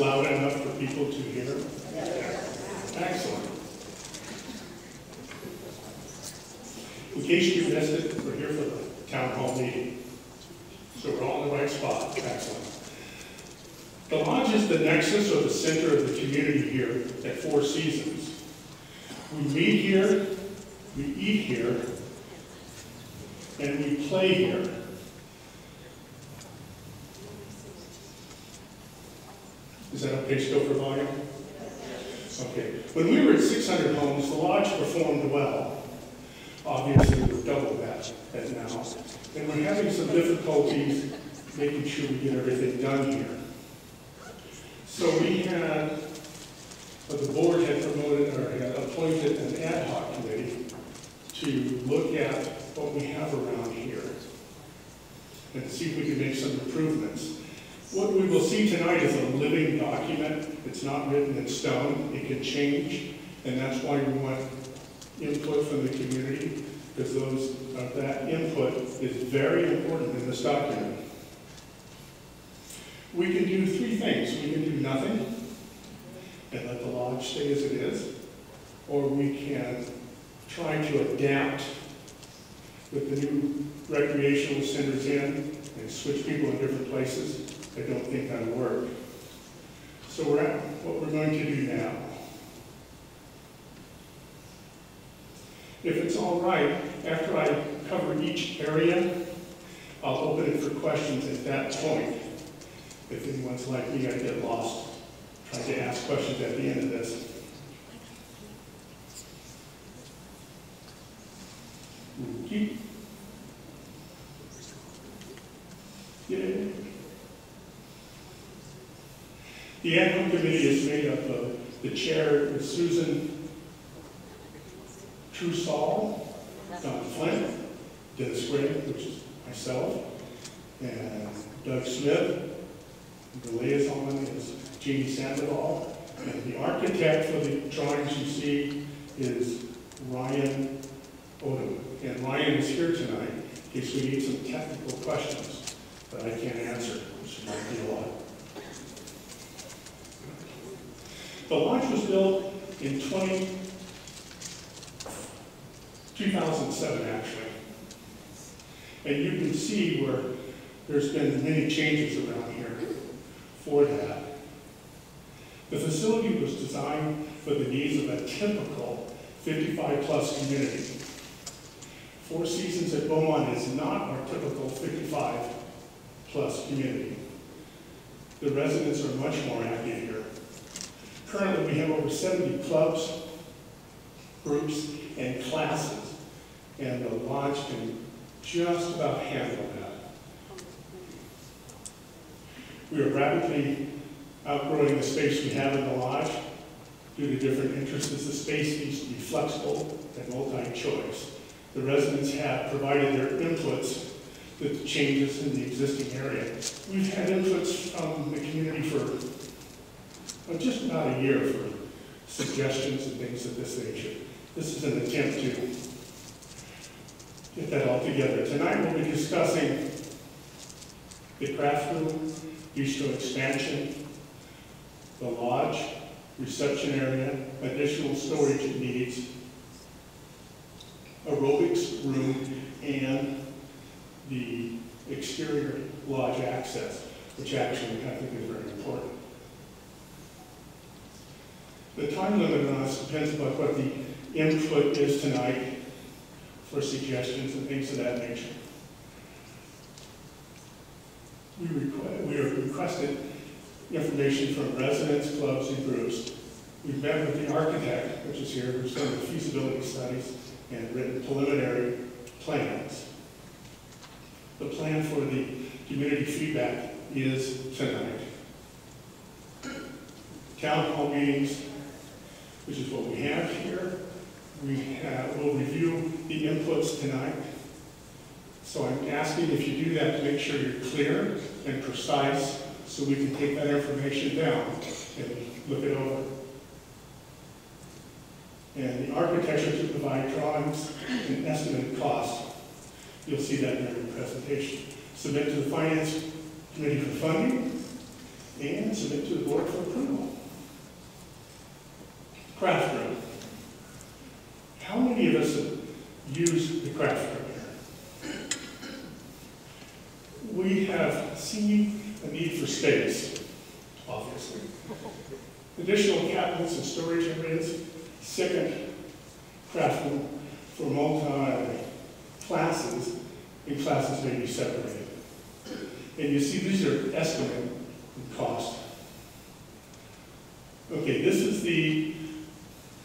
loud enough for people to hear? Excellent. In case you missed it, we're here for the town hall meeting. So we're all in the right spot. Excellent. The lodge is the nexus or the center of the community here at Four Seasons. We meet here, we eat here, and we play here. Okay for volume? Okay. When we were at 600 homes, the lodge performed well. Obviously, we're double that at now. And we're having some difficulties making sure we get everything done here. So we had, the board had promoted or had appointed an ad hoc committee to look at what we have around here and see if we can make some improvements. What we will see tonight is a living document. It's not written in stone. It can change, and that's why we want input from the community, because those, uh, that input is very important in this document. We can do three things. We can do nothing and let the lodge stay as it is, or we can try to adapt with the new recreational centers in and switch people in different places. I don't think i'll work. So we're at what we're going to do now. If it's all right, after I cover each area, I'll open it for questions at that point. If anyone's like me, I get lost trying to ask questions at the end of this. Yeah. The ad hoc committee is made up of the chair Susan Trusall, Don Flint, Dennis Gray, which is myself, and Doug Smith. The liaison is Jeannie Sandoval, and the architect for the drawings you see is Ryan Odom. And Ryan is here tonight in case we need some technical questions that I can't answer, which might be a lot. The lodge was built in 20, 2007, actually. And you can see where there's been many changes around here for that. The facility was designed for the needs of a typical 55-plus community. Four Seasons at Beaumont is not our typical 55-plus community. The residents are much more active here. Currently, we have over 70 clubs, groups, and classes, and the lodge can just about handle that. We are rapidly outgrowing the space we have in the lodge due to different interests. The space needs to be flexible and multi-choice. The residents have provided their inputs with changes in the existing area. We've had inputs from the community for well, just about a year for suggestions and things of this nature. This is an attempt to get that all together. Tonight we'll be discussing the craft room, bistro expansion, the lodge, reception area, additional storage needs, aerobics room, and the exterior lodge access, which actually I think is very important. The time limit on us depends upon what the input is tonight for suggestions and things of that nature. We, we have requested information from residents, clubs, and groups. We've met with the architect, which is here, who's done the feasibility studies and written preliminary plans. The plan for the community feedback is tonight. Town hall meetings, which is what we have here. We we'll review the inputs tonight. So I'm asking if you do that to make sure you're clear and precise so we can take that information down and look it over. And the architecture to provide drawings and estimated costs. You'll see that during the presentation. Submit to the Finance Committee for funding and submit to the board for approval. Craft room. How many of us used the craft room here? We have seen a need for space, obviously. Additional cabinets and storage areas, second craft room for multi-classes, and classes may be separated. And you see, these are estimated cost. Okay, this is the,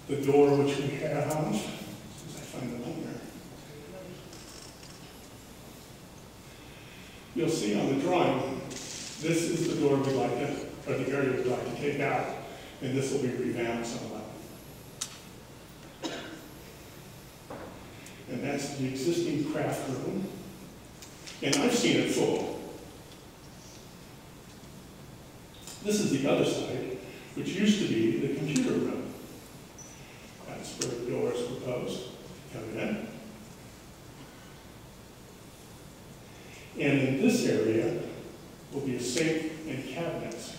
the door which we have, I find the number. You'll see on the drawing, this is the door we'd like to, or the area we'd like to take out, and this will be revamped somewhat. And that's the existing craft room. And I've seen it full. This is the other side, which used to be the computer room. That's where the door is proposed, coming in. And in this area will be a sink and cabinets.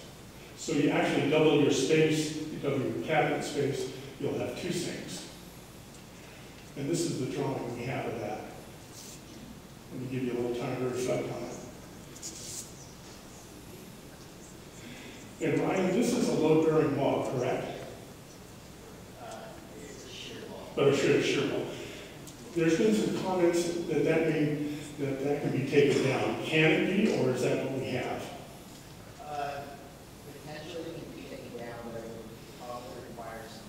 So you actually double your space, you double your cabinet space, you'll have two sinks. And this is the drawing we have of that. Let me give you a little time to reflect on it. And Ryan, this is a load-bearing wall, correct? Uh, it's a shear wall. But it should, sure. There's been some comments that that may, that that can be taken down. Can it be, or is that what we have? Uh, potentially can be taken down, but it would probably some.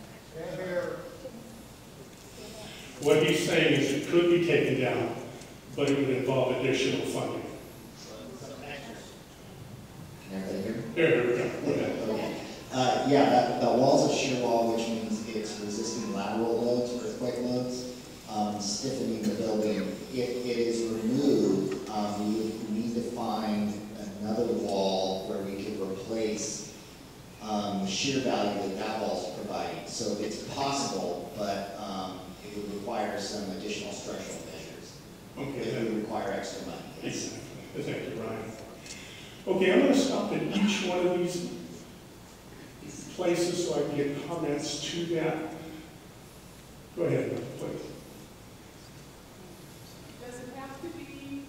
What he's saying is it could be taken down, but it would involve additional funding. Some extra. Can everybody hear me? There, we go. Go ahead. Okay. Uh, yeah, that, the wall's a shear wall, which means it's resisting lateral loads, earthquake loads, um, stiffening the building. If it is removed, um, we would need to find another wall where we could replace, um, the shear value that that wall's providing. So it's possible, but, um, it would require some additional structural measures. Okay, It then. would require extra money. yes. Exactly. Thank you, Ryan. Okay, I'm gonna stop these places so I can get comments to that. Go ahead, please. Does it have to be,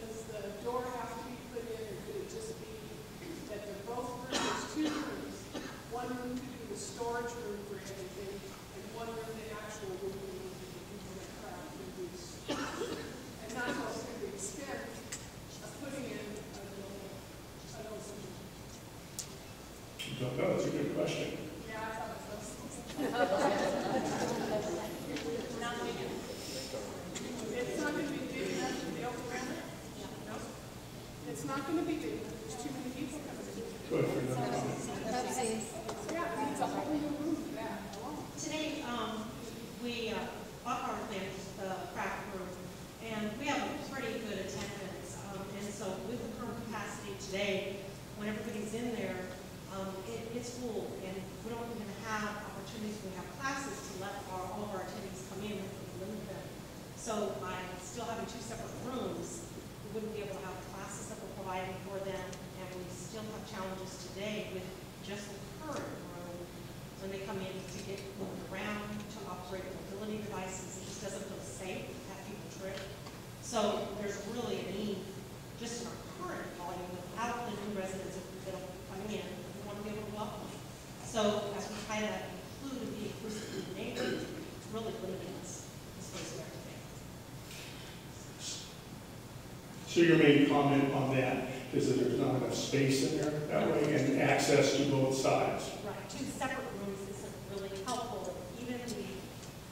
does the door have to be put in, or could it just be that they're both rooms, there's two rooms? One room could be the storage room for everything, and one room the actual room for the craft and use. And not go to the extent of putting in a, a, a, Don't know, that's a good question. yeah, I thought it was. It's not gonna be big enough for the open ground? No. It's not gonna be big enough, there's too many people coming in. Go ahead for another comment. Yeah, it's a whole new room for that alone. Today, um, we, uh, bought our things, the craft room, and we have a pretty good attendance. Um, and so with the current capacity today, when everybody's in there, um, it, it's full, and we don't even have opportunities, we have classes to let our, all of our attendees come in and we limit them. So by still having two separate rooms, we wouldn't be able to have classes that we're providing for them, and we still have challenges today with just the current room when they come in to get moved around, to operate mobility devices, it just doesn't feel safe to have people trip. So there's really a need, just in our current volume, without the new residents that are coming in, we want to be able to welcome them. So as we try to include and be inclusive in the neighborhood, it's really limiting us, the space we have today. So your main comment on that is that there's not enough space in there that way and access to both sides. Right, two separate rooms isn't really helpful, even if we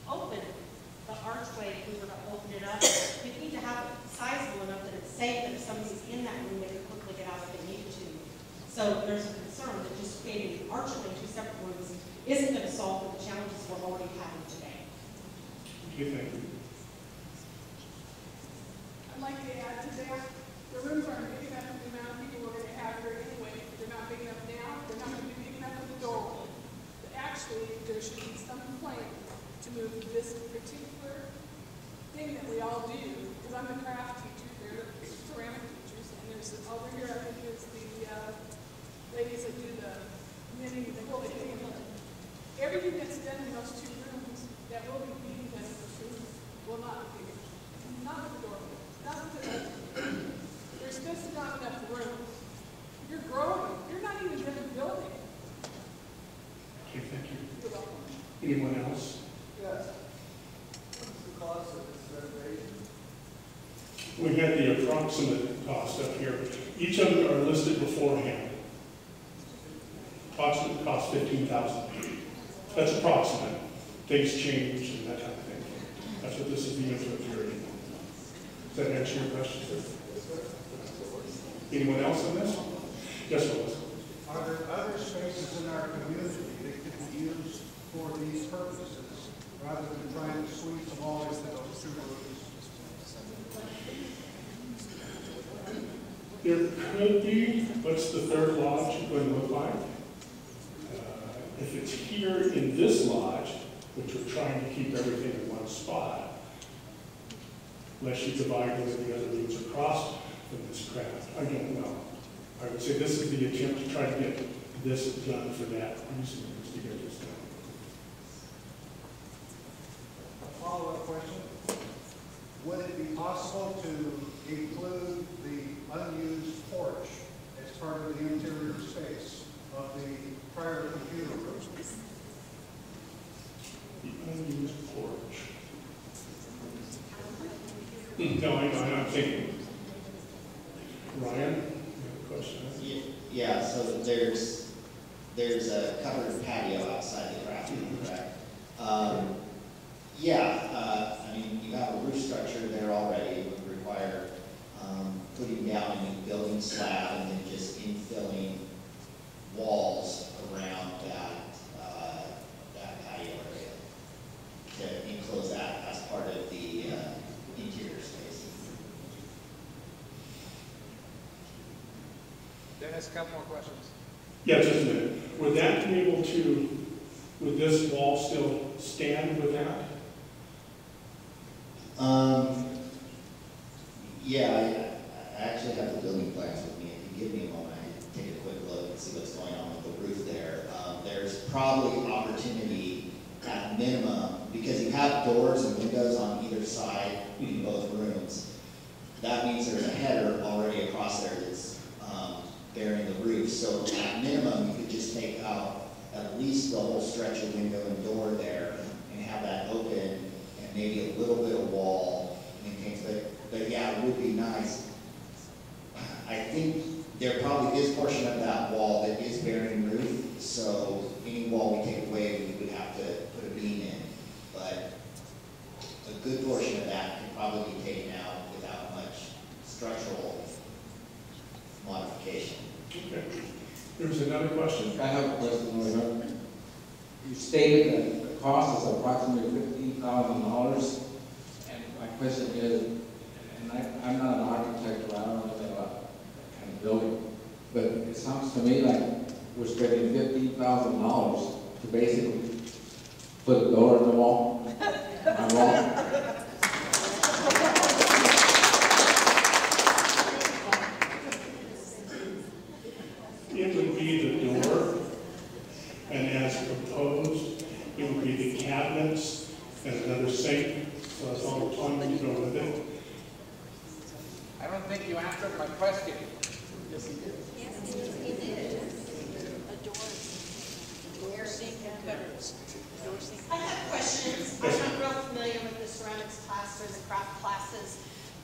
open the archway, if we were to open it up, we need to have it sizable enough that it's safe, that if somebody's in that room, they can quickly get out if they need to. So there's a concern that just creating an archway, two separate rooms, isn't gonna solve the challenges we're already having today. Okay, thank you. Like to add to that, the rooms aren't big enough for the amount of people we're gonna have here anyway. They're not big enough now, they're not gonna be big enough for the door. But Actually, there should be some plan to move this particular thing that we all do, because I'm a craft teacher, they're ceramic teachers, and there's, over here, I think is the, uh, ladies that Anyone else? Yes. What's the cost of this renovation? We had the approximate cost up here. Each of them are listed beforehand. Approximate cost fifteen thousand. That's approximate. Things change and that kind of thing. That's what this is the interim period. Does that answer your question, sir? Anyone else on this? Yes, Willis? Are there other spaces in our community that could be used for these purposes, rather than trying to squeeze them all into those two rooms? There could be, what's the third lodge going to look like? Uh, If it's here in this lodge, which we're trying to keep everything in one spot, unless you divide one of the other rooms across from this craft, I don't know. I would say this is the attempt to try to get this done for that reason, is to get this done. A follow-up question. Would it be possible to include the unused porch as part of the interior space of the prior computer room? The unused porch. Hmm, No, I know, I'm thinking. Ryan, you have a question? Ye- Yeah, so there's, there's a covered patio outside the craft room, correct? Um, Yeah, uh, I mean, you have a roof structure there already, it would require um, putting down a new building slab and then just infilling walls around that, uh, that patio area to enclose that as part of the uh, interior space. Dennis, a couple more questions. Yeah, just a minute. Would that be able to, would this wall still stand with that? Um, yeah, I, I actually have the building plans with me. If you give me a moment, I can take a quick look and see what's going on with the roof there. Um, there's probably opportunity at minimum, because you have doors and windows on either side in both rooms. That means there's a header already across there that's, um, bearing the roof. So at minimum, you could just take out at least the whole stretch of window and door there and have that open and maybe a little bit of wall and things, but, but yeah, it would be nice. I think there probably is portion of that wall that is bearing roof, so any wall we take away, we would have to put a beam in. But a good portion of that can probably be taken out without much structural modification. Okay. There was another question? I have a question, Mayor. You stated that the cost is approximately fifteen thousand dollars. And my question is, and I, I'm not an architect, or I don't know anything about that kind of building, but it sounds to me like we're spending fifteen thousand dollars to basically put a door in the wall. Am I wrong? It would be the door, and as proposed, it would be the cabinets and another sink, so that's all the plumbing to go with it. I don't think you answered my question. I have questions. I'm not real familiar with the ceramics class or the craft classes,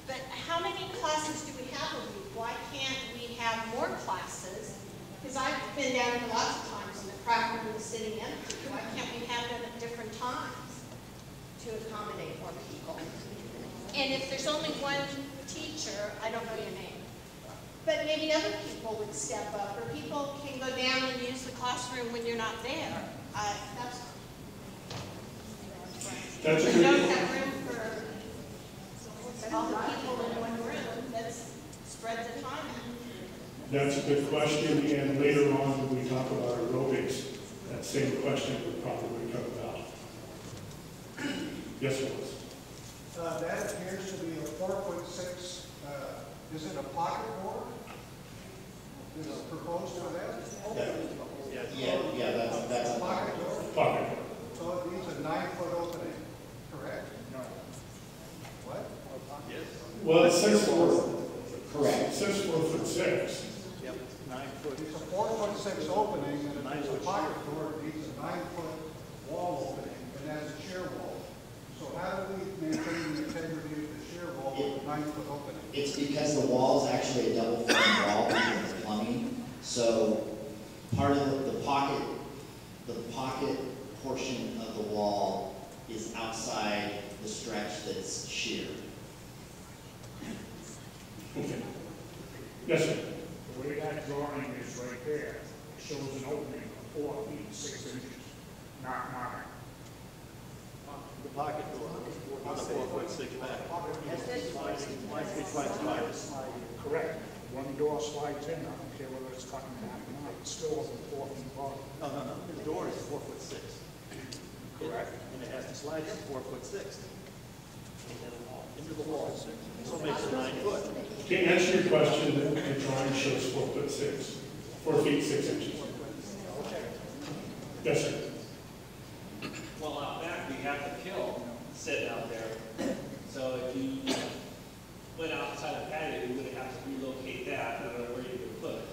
but how many classes do we have a week? Why can't we have more classes? Because I've been down here lots of times and the craft room is sitting empty. Why can't we have them at different times to accommodate more people? And if there's only one teacher, I don't know your name, but maybe other people would step up, or people can go down and use the classroom when you're not there. Uh, That's That's a we don't have room for all the people in one room, let's spread the time that's a good question, and later on, when we talk about aerobics, that same question would probably come about. Yes, Willis? Uh, that appears to be a 4.6, uh, is it a pocket door? Is it proposed for that? Yeah, yeah, that's, that's a Pocket door, Pocket. so it needs a nine foot opening, correct? No. What? Well, it says four, it Correct. says four foot six. It's a four foot six opening, and if it's a pocket door, it needs a nine foot wall opening. And has a shear wall. So how do we maintain the integrity of the shear wall with a nine-foot opening? It's because the wall is actually a double frame wall because of plumbing. So part of the, the pocket, the pocket portion of the wall is outside the stretch that's shear. Okay. Yes, sir. The way that drawing is right there, shows an opening of four feet, six inches, not nine. The pocket door, on the four foot six back. It's like. Correct. One door slides in, I don't care whether it's cut in half or not, it's still over four feet long. No, no, no, the door is four foot six. Correct. And it has to slide in four foot six. Into the wall. So it makes it nine foot. To answer your question, the drawing shows four foot six, four feet, six inches. Yes, sir. Well, out back, we have the kiln sitting out there. So if you went outside the patio, you would have to relocate that, I don't know where you would put it.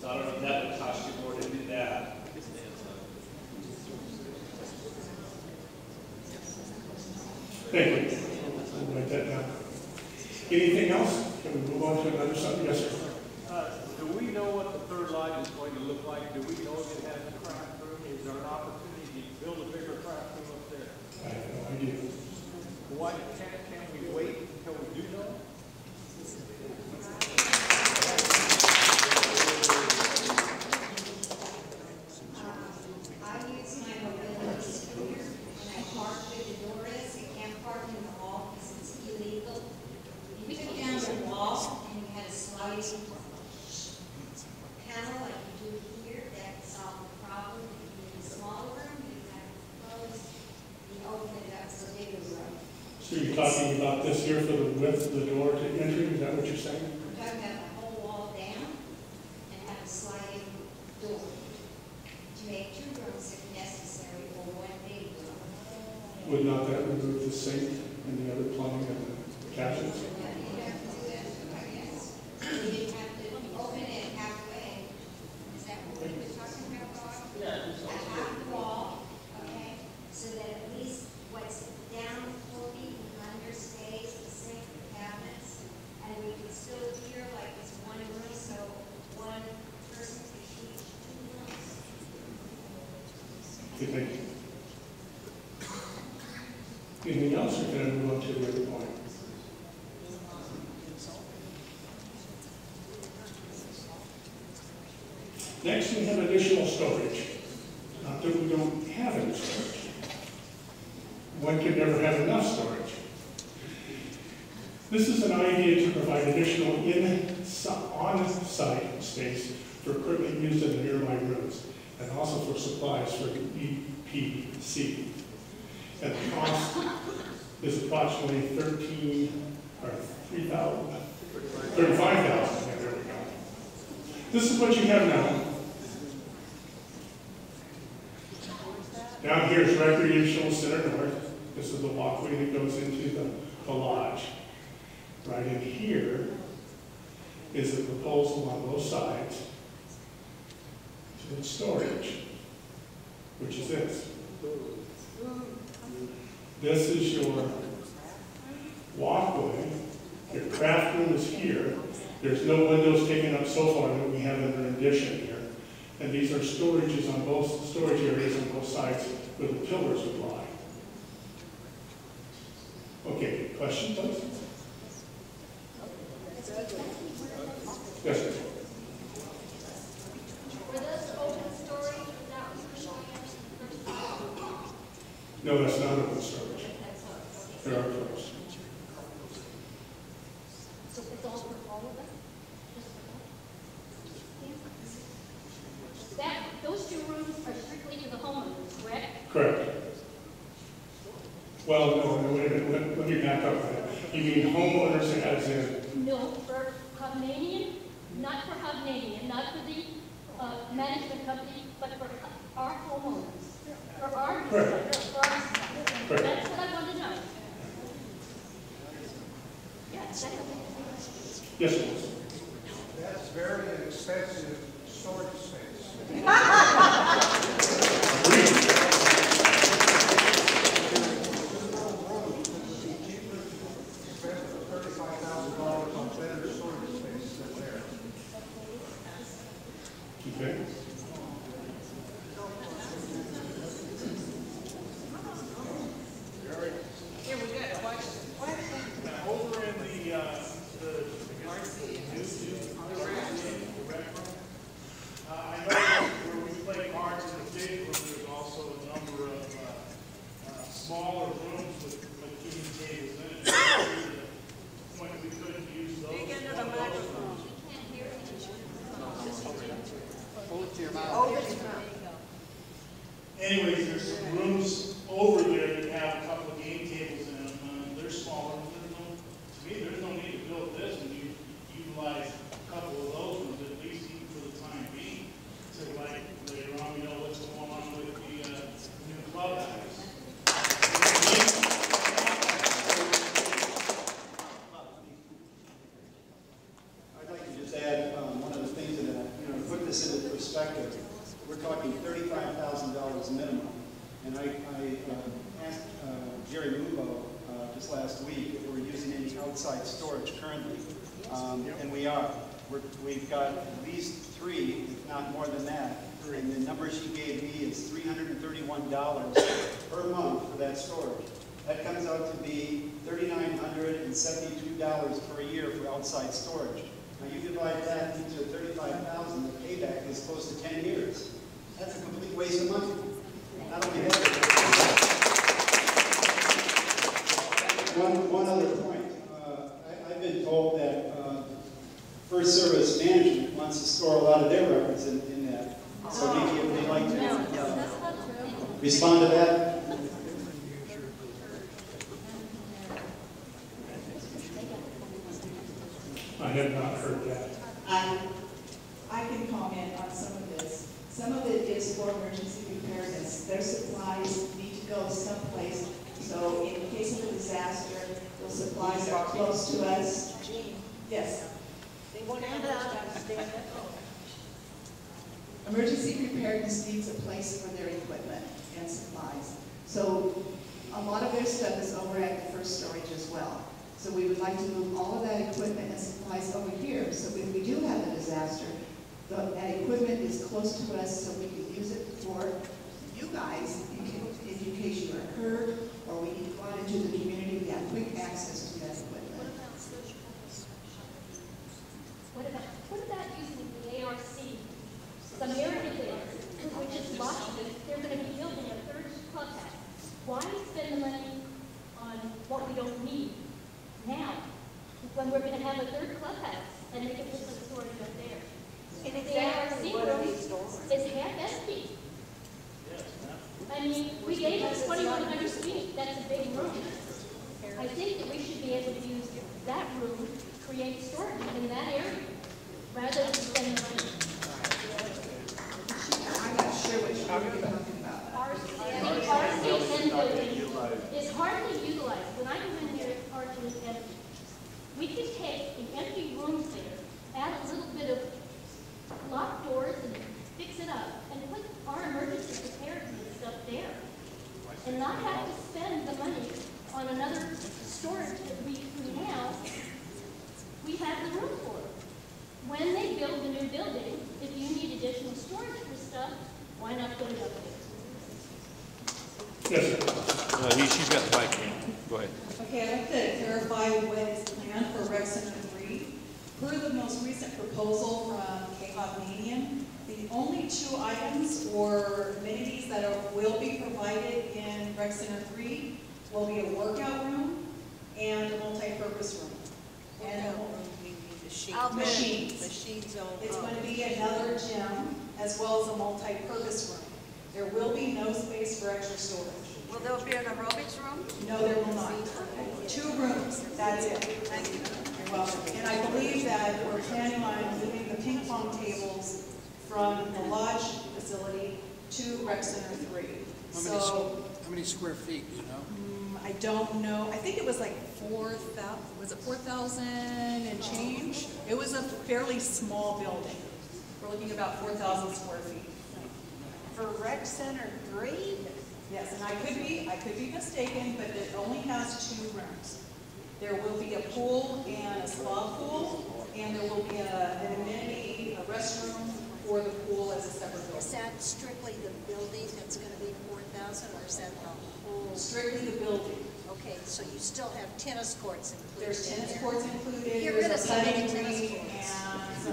So I don't know if that would cost you more to do that. Thank you. We'll write that down. Anything else? Can we move on to another subject? Yes, sir. Uh, do we know what the third line is going to look like? Do we know if it has a craft room? Is there an opportunity to build a bigger craft room up there? I have no idea. Why, can, can we wait until we do know? I use my mobility scooter, and I park where the door is, I can't park in the hall because it's illegal. If you took down the wall and you had a sliding panel like you do here, that would solve the problem. If you need a smaller room, you have to close, you open it up so bigger room. So you're talking about this here for the width of the door to entry, is that what you're saying? I'm talking about the whole wall down and have a sliding door to make two rooms if necessary, or one big room. Would not that remove the sink and the other plumbing and the cabinets? You have to do that, I guess. You have to open it halfway. Is that what we were talking about, Bob? Yeah. At half the wall, okay, so that at least what's down four feet and under stays the sink, the cabinets, and we can still hear like it's one room, so one person can each two rooms. You. Anything else, or can I move to the other point? Next, we have additional storage. Not that we don't have any storage. One can never have enough storage. This is an idea to provide additional on-site space for equipment used in the nearby rooms, and also for supplies for EPC. And the cost is approximately thirteen, or three thousand, thirty-five thousand, yeah, there we go. This is what you have now. Down here is recreational center north. This is the walkway that goes into the, the lodge. Right in here is the proposal on both sides to storage, which is this. This is your walkway. Your craft room is here. There's no windows taken up so far that we have under addition here. And these are storages on both, storage areas on both sides where the pillars would lie. Okay, question, please? Yes, sir. Were those open storage without refrigerators? No, that's not open storage. There are small building. We're looking about 4,000 square feet. For rec center three? Yes, and I could be, I could be mistaken, but it only has two rooms. There will be a pool and a spa pool, and there will be a, an amenity, a restroom for the pool as a separate building. Is that strictly the building that's going to be 4,000, or is that the whole? Strictly the building. Okay, so you still have tennis courts included. There's tennis courts included. You're There's a putting green and are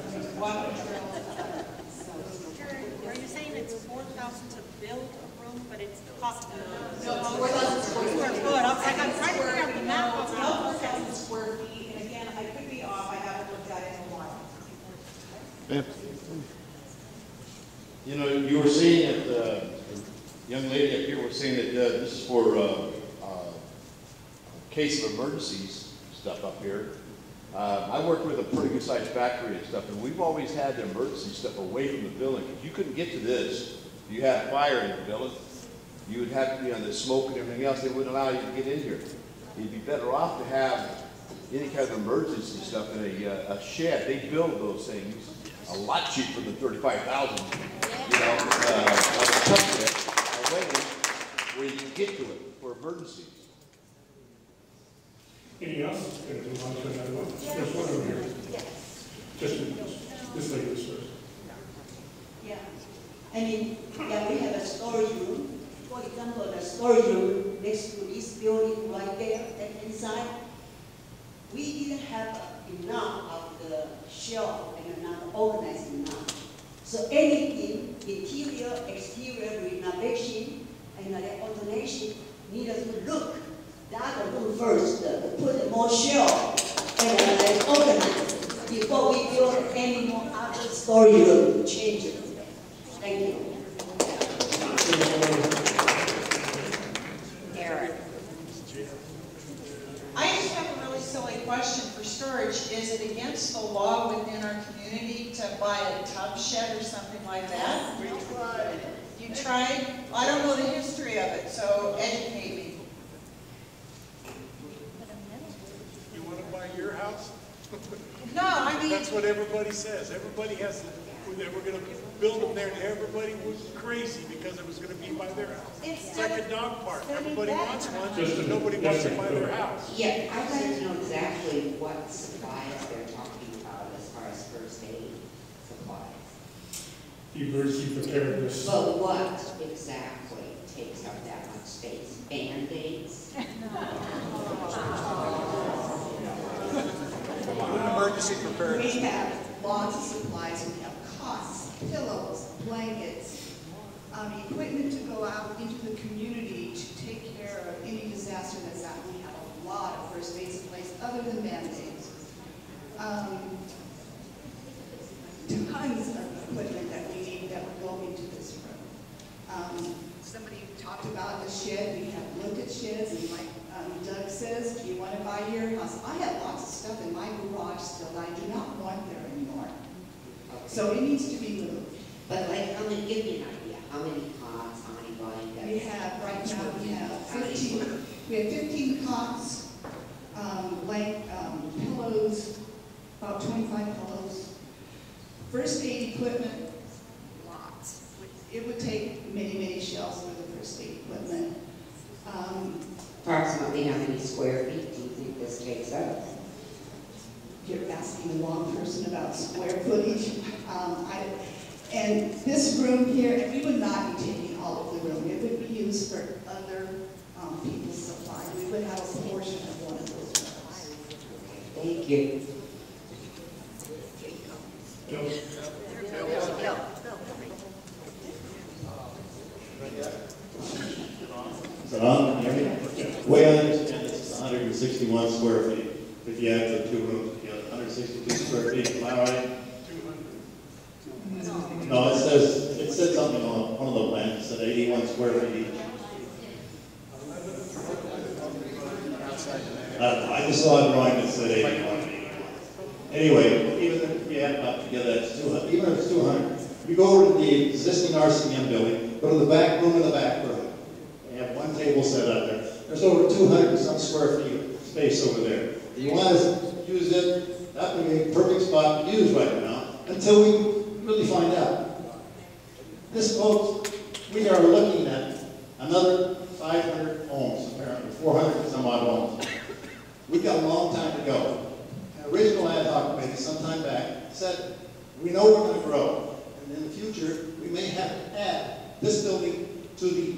you saying it's four thousand to build a room, but it's the cost of? A know, you were saying that, the young lady up here was saying that uh, this is for, uh, uh, case of emergencies stuff up here. Uh, I worked with a pretty good sized factory and stuff, and we've always had the emergency stuff away from the building. If you couldn't get to this, you had a fire in the building, you would have to be on the smoke and everything else. They wouldn't allow you to get in here. You'd be better off to have any kind of emergency stuff in a, uh, a shed. They build those things a lot cheaper than 35000 you know, uh, on a subset, away where you can get to it for emergencies. Anything else? Gonna move on to another one? There's one over here. Just, this lady was first. Yeah, I mean, yeah, we have a storage room. For example, the storage room next to this building right there, and inside, we didn't have enough of the shelf and not organized enough. So anything, interior, exterior renovation, and alternation, need us to look the other room first, uh, put more shelf and uh, like organize before we build any more other storage room to change it. Thank you. Eric. I just have a really silly question for storage. Is it against the law within our community to buy a Tuff Shed or something like that? We tried. You tried? I don't know the history of it, so educate me. You wanna by your house? No, I mean- That's what everybody says. Everybody has, they were gonna build them there, and everybody was crazy because it was gonna be by their house. It's like a dog park. Everybody wants one, but nobody wants to by their house. Yeah, I'd like to know exactly what supplies they're talking about as far as first aid supplies. Emergency preparedness. But what exactly takes up that much space? Band-aids? Emergency preparedness. We have lots of supplies, we have cots, pillows, blankets, um, equipment to go out into the community to take care of any disaster that's out. We have a lot of first aid supplies other than Band-Aids. Um, tons of equipment that we need that will go into this room. Um, somebody talked about the shed, we have looked at sheds, and like um, Doug says, do you want to by your house? I have lots of stuff in my garage still that I do not want there anymore. So it needs to be moved. But like, how many, give me an idea, how many cots, how many blankets? We have, right now, we have fifteen, we have fifteen cots, um, like, um, pillows, about twenty-five pillows. First aid equipment, lots. It would take many, many shelves for the first aid equipment. Um, Approximately how many square feet do you think this takes up? You're asking the wrong person about square footage. Um, I, and this room here, we would not be taking all of the room. It would be used for other, um, people's supply. We would have a portion of one of those rooms. Thank you. Is it on? You hear me? The way I understand this is hundred and sixty-one square feet. If you add the two rooms together, hundred and sixty-two square feet, am I right? No, it says, it said something on one of the plans, it said eighty-one square feet. Uh, I just saw a drawing that said eighty-one. Anyway, even if you add it up together, it's two hundred, even if it's two hundred. You go over to the existing RCM building, go to the back room in the back room. Table set up there. There's over two hundred some square feet of space over there. You want to use it, that would be a perfect spot to use right now, until we really find out. This folks, we are looking at another five hundred homes, apparently, four hundred some odd homes. We've got a long time to go. An original ad hoc committee some time back said, we know we're gonna grow, and in the future, we may have to add this building to the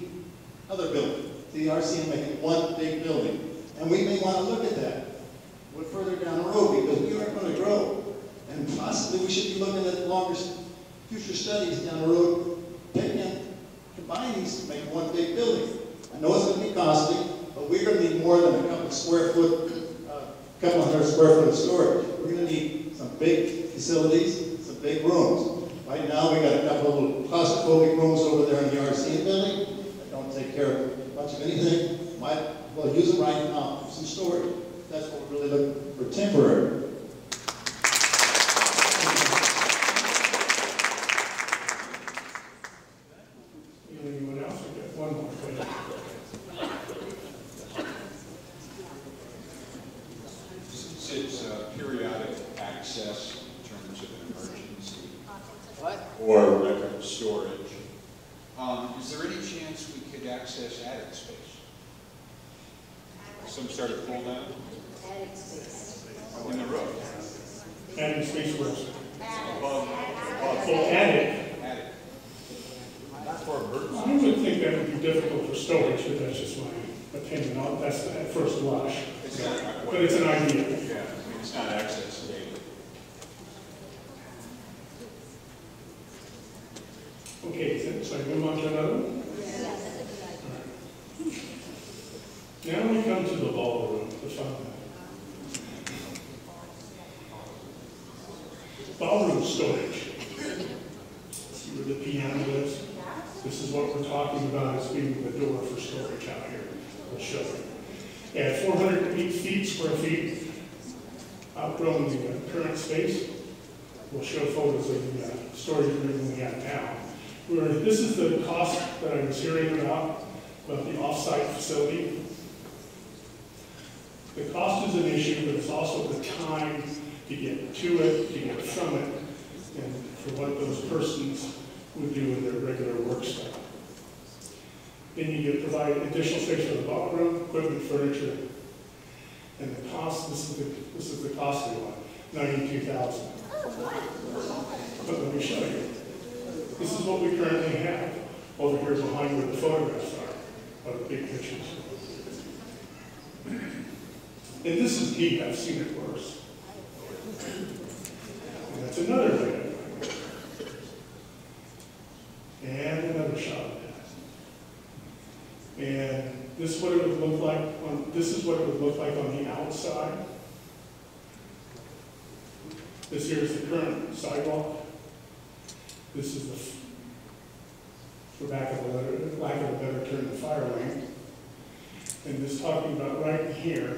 other building, the RCM making one big building. And we may wanna look at that, further down the road, because we aren't gonna grow. And possibly, we should be looking at longer, future studies down the road, taking, combining these to make one big building. I know it's gonna be costly, but we're gonna need more than a couple square foot, uh, couple hundred square foot of storage. We're gonna need some big facilities, some big rooms. Right now, we got a couple of little claustrophobic rooms over there in the RC building that don't take care of much of anything. Might, well, use them right now some storage. That's what we're really looking for temporary. is what we currently have over here behind where the photographs are, of the big pictures. And this is deep, I've seen it worse. And that's another thing. And another shot of that. And this is what it would look like on this is what it would look like on the outside. This here is the current sidewalk. This is the for lack of a better, lack of a better term, the fire lane. And this talking about right here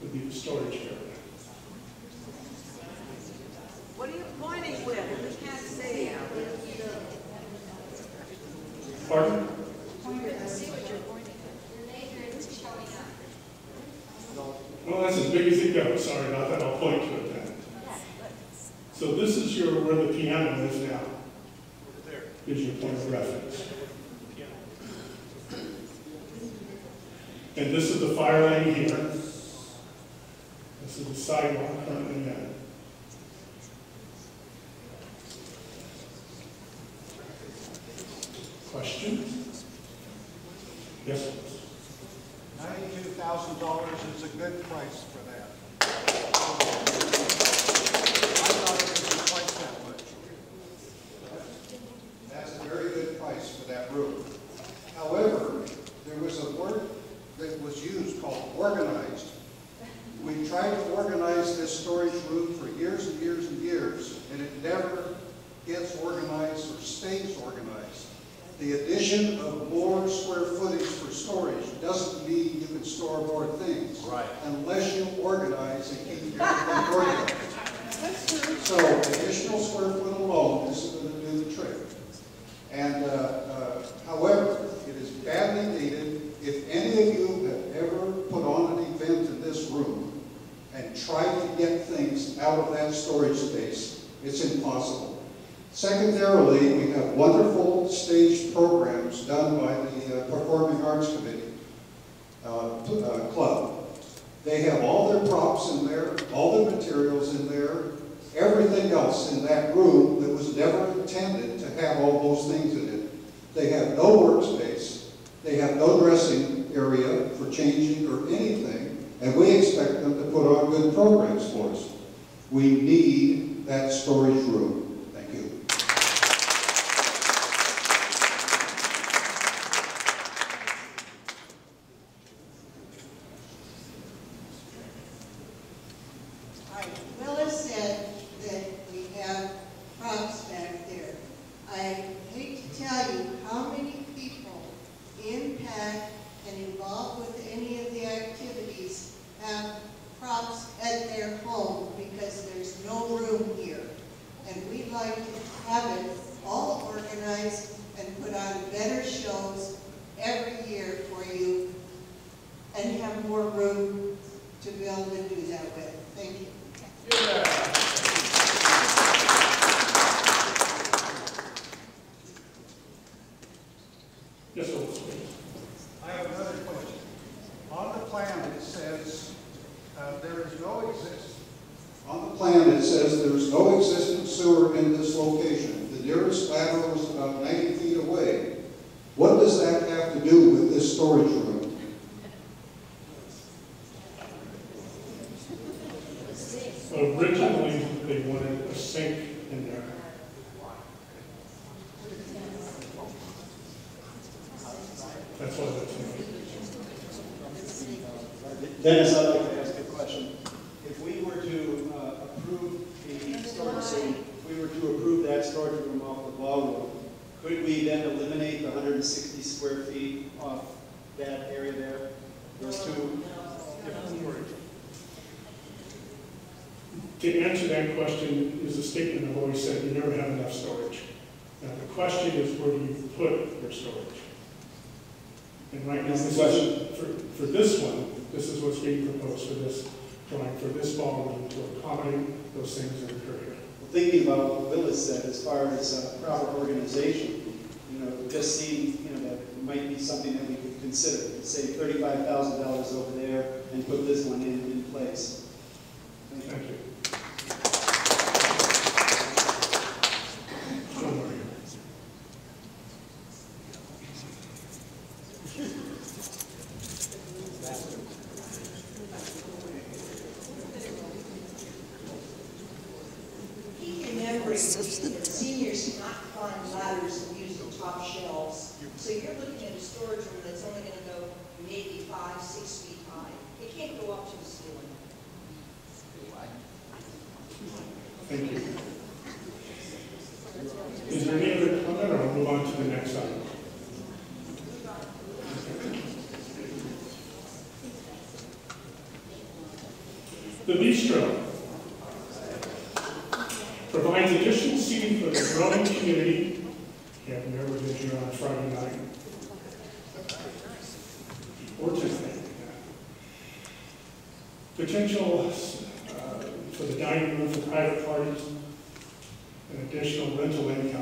would be the storage area. I hate to tell you how many people impact and involved with any of the activities have props at their home because there's no room here. And we'd like to have it all organized and put on better shows every year for you and have more room to be able to do that with. Thank you. Yeah.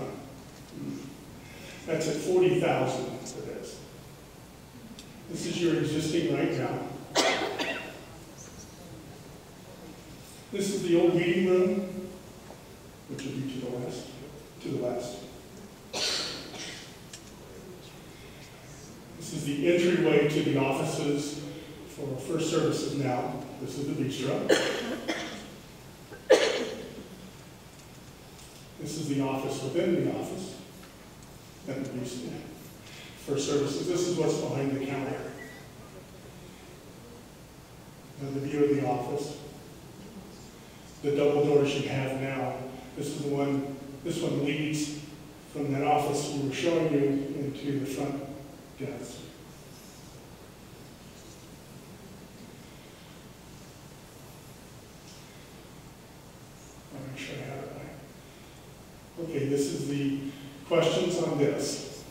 time. That's at 40,000, for This is your existing right now. This is the old meeting room, which will be to the west, to the west. This is the entryway to the offices for first services now. This is the bistro. the office within the office, then we stand for services. This is what's behind the counter. And the view of the office. The double doors you have now. This is the one, this one leads from that office we were showing you into the front desk. This is the questions on this.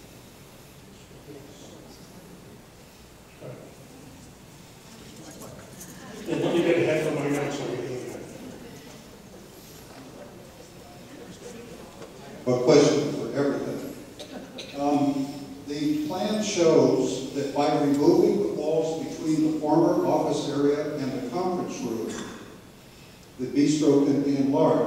For. A question for everything. Um, the plan shows that by removing the walls between the former office area and the conference room, the bistro can be enlarged.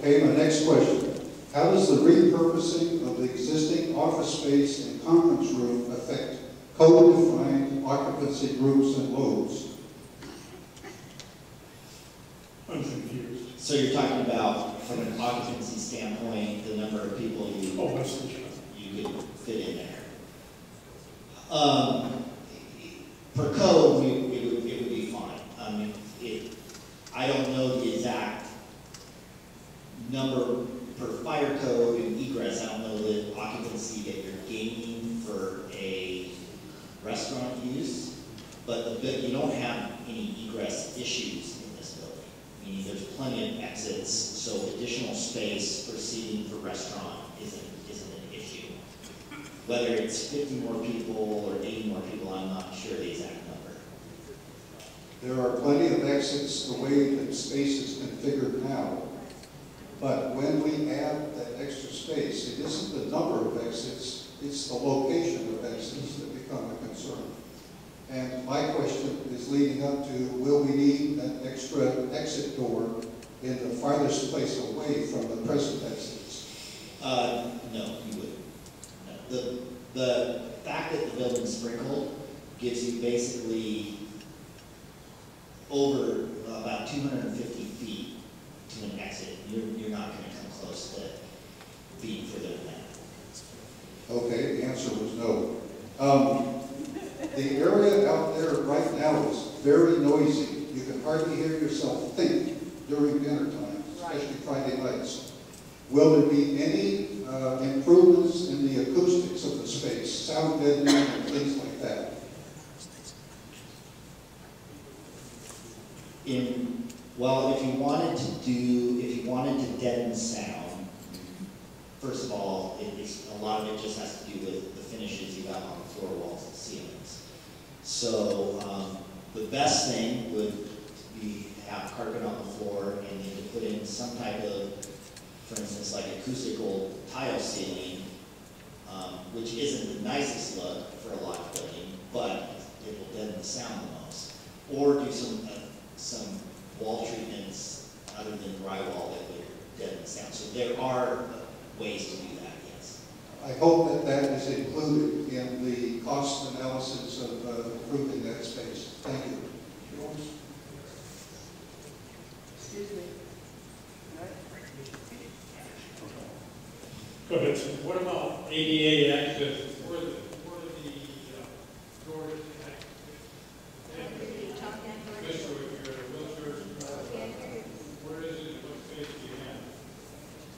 Okay, my next question. How does the repurposing of the existing office space and conference room affect code-defined occupancy groups and loads? I'm confused. So you're talking about, from an occupancy standpoint, the number of people you, oh, you could fit in there. Um, for code, we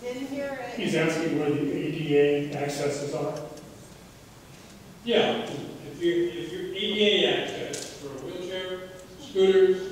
Didn't hear it. He's asking where the ADA accesses are? Yeah, if your if you're ADA access for a wheelchair, scooters,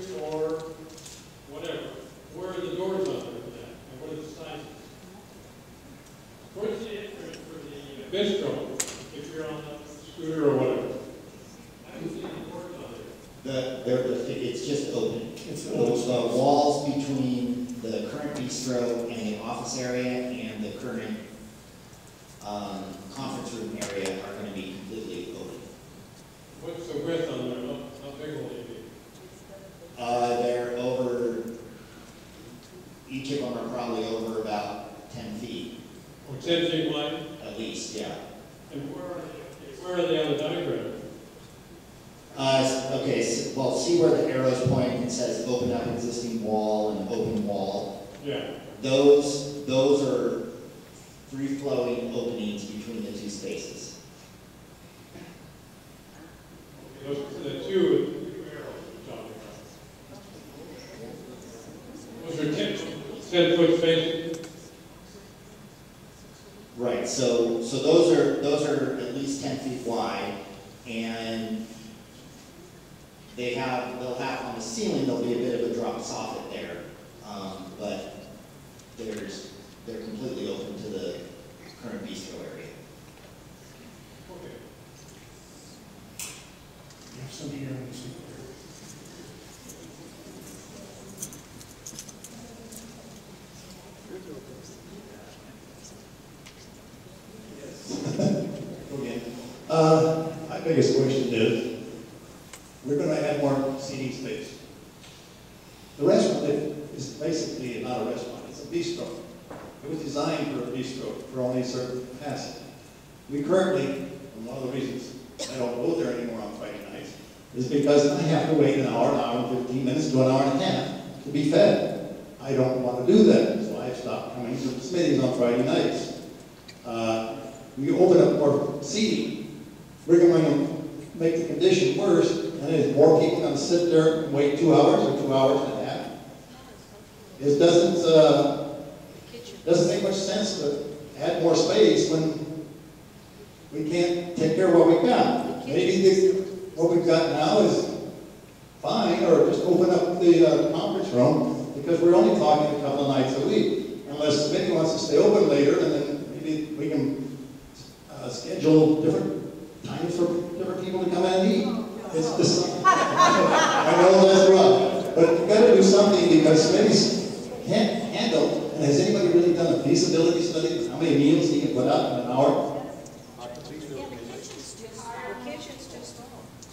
really done a feasibility study, how many meals you can put out in an hour?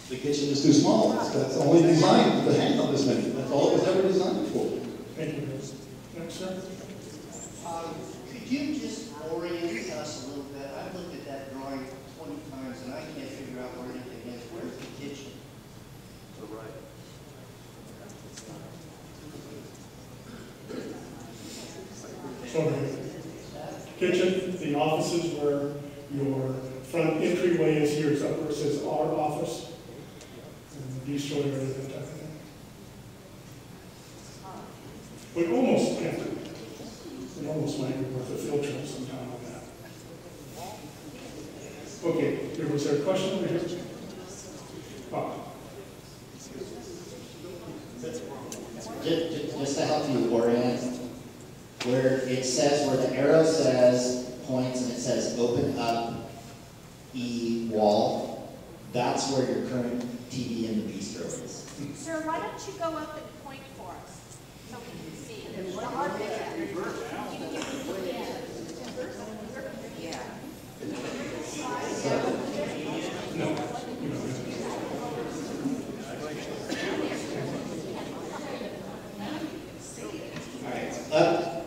The kitchen is too small, It's- that's only designed to handle this many, that's all it was ever designed for. Thank you, Chris. Next, sir. Um, Could you just orient us a little bit? I've looked at that drawing twenty times and I can't figure out where anything is. Where's the kitchen? To the right. So the kitchen, the offices where your front entryway is here, is up where it says our office. And the bistro area, that type of thing. But almost empty. It almost might be worth a field trip sometime on that. Okay, there was there a question over here? Oh, Just, just to help you orient, where it says, where the arrow says, points and it says, open up E wall, that's where your current TV in the bistro is. Sir, why don't you go up and point for us, so we can see? The hard Yeah. Alright, up,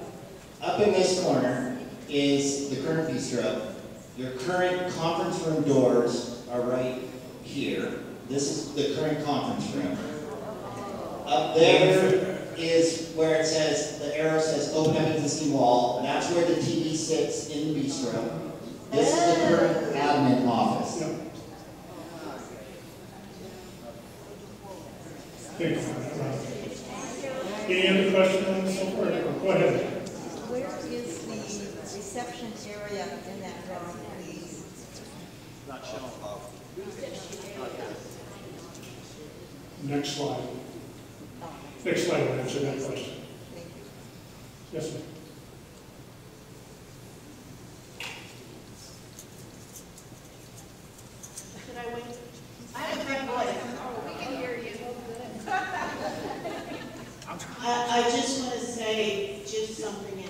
up in this corner is the current bistro. Your current conference room doors are right here. This is the current conference room. Up there is where it says, the arrow says, open up existing wall. and That's where the TV sits in the bistro. This is the current admin office. Any other questions? Go ahead. Where is the reception area in that drawing, please? Not shown. Next slide. Oh. Next slide will answer that question. Yes, ma'am. Should I wait? I have a great voice. Oh, we can hear you. I, I just want to say just something in general.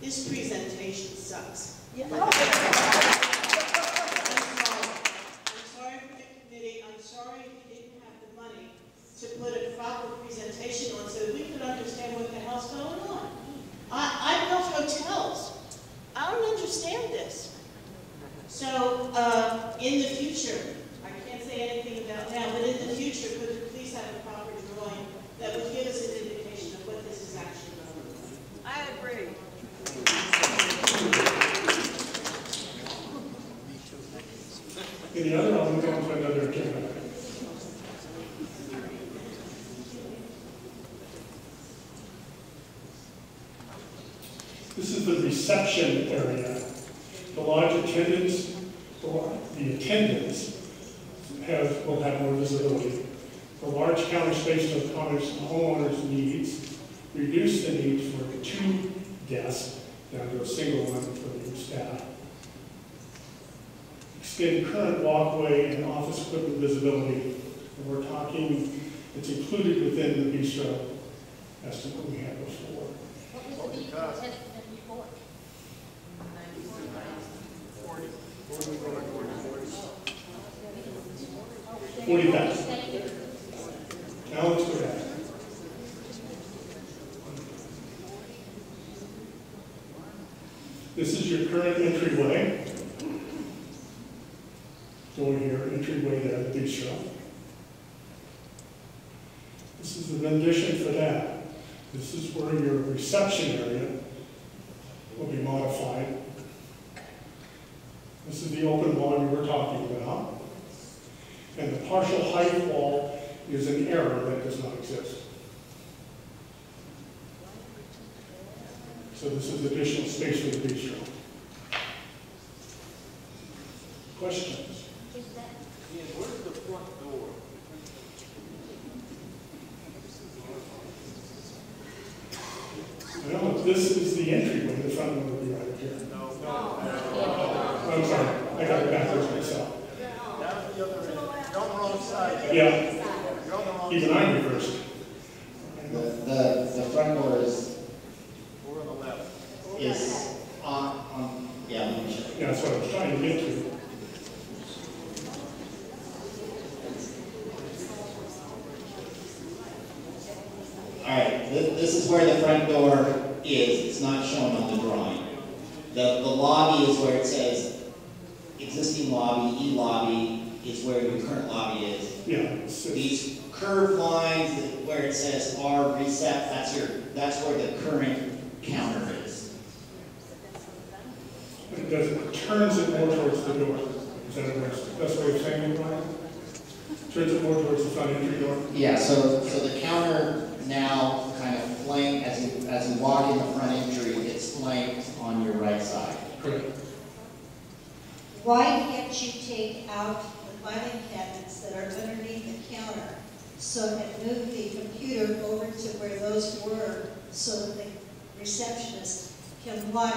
This presentation sucks. I'm sorry. I'm sorry for the committee, I'm sorry we didn't have the money to put a proper presentation on so that we could understand what the hell's going on. I, I built hotels. I don't understand this. So, uh, in the future, I can't say anything about now, but in the future, could you please have a proper drawing that would give us an indication of what this is actually going to? I agree. Any other, I'll move on to another agenda. This is the reception area. The lodge attendants, or the attendants have, will have more visibility. The large counter space to accommodate homeowners' needs, reduce the need for two guests down to a single one for the staff skin current walkway and office equipment visibility. And we're talking, it's included within the BISA estimate we had before. What was the before? 40. 40. 40, 40, 40 Now let's go back. This is your current entryway corridor entryway to of Bistro. This is the rendition for that. This is where your reception area will be modified. This is the open wall we were talking about. And the partial height wall is an error that does not exist. So this is additional space for the bistro. Questions?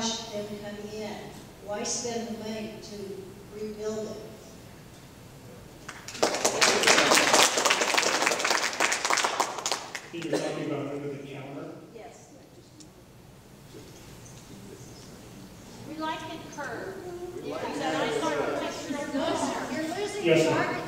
watch them coming in. Why spend the money to rebuild it? You're talking about under the counter? Yes. We like it curved. Yes. You're losing yes,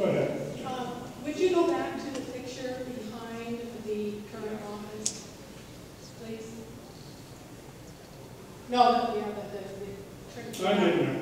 Uh, would you go back to the picture behind the current office, please? No, the, the, the I didn't.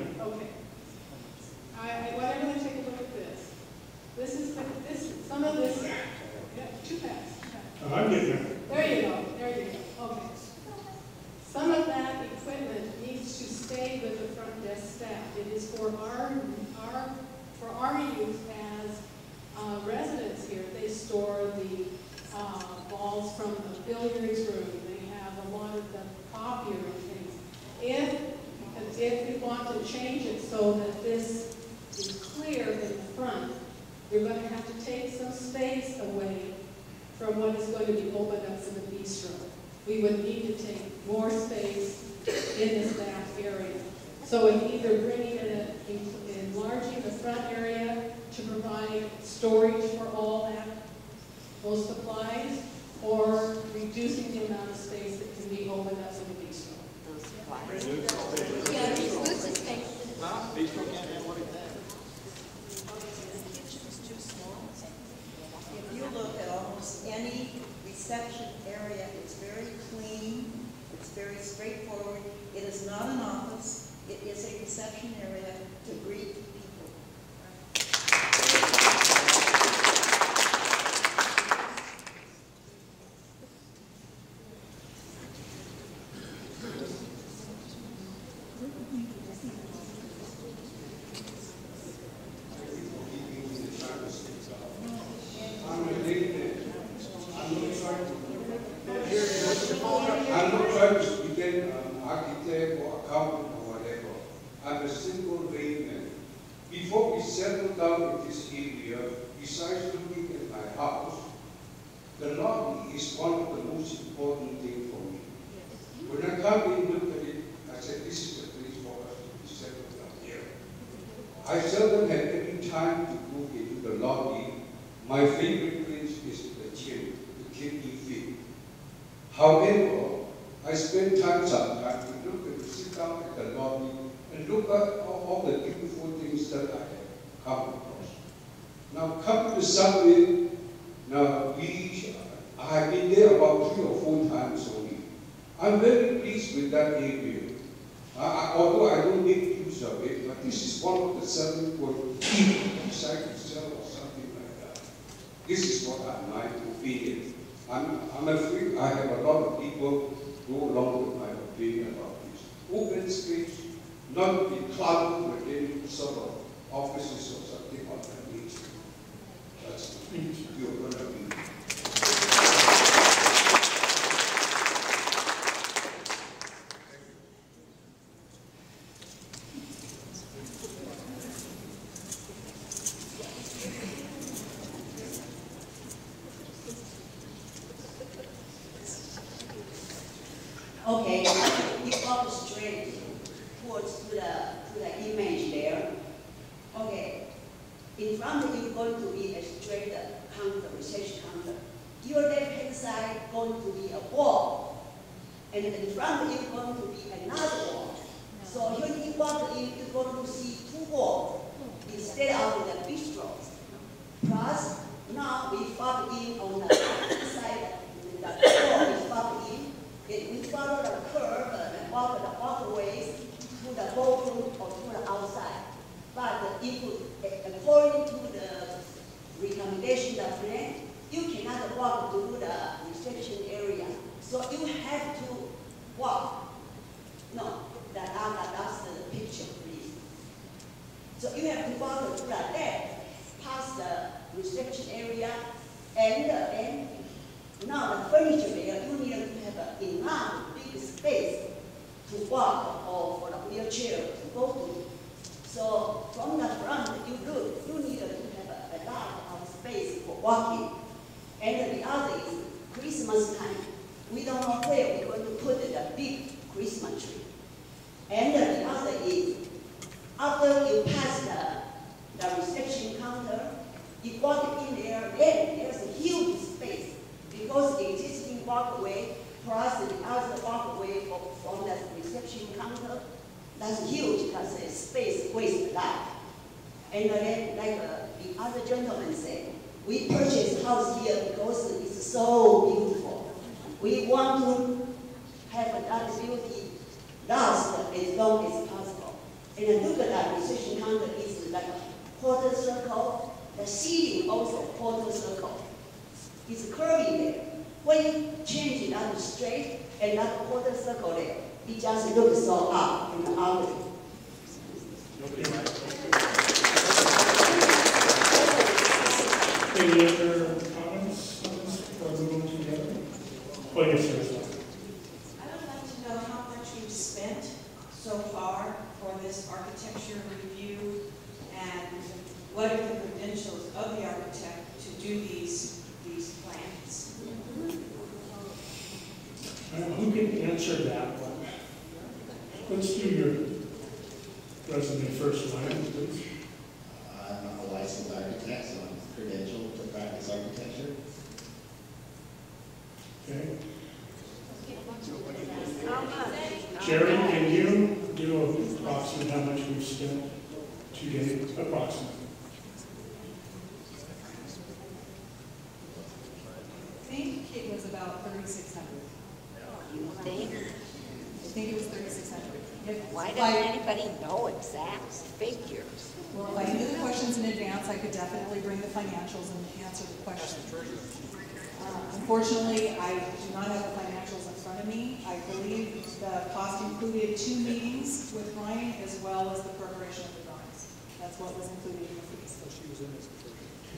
Why doesn't anybody know exact figures? Well, if I knew the questions in advance, I could definitely bring the financials and answer the questions. Uh, Unfortunately, I do not have the financials in front of me. I believe the cost included two meetings with Ryan as well as the preparation of the drawings. That's what was included in the fees.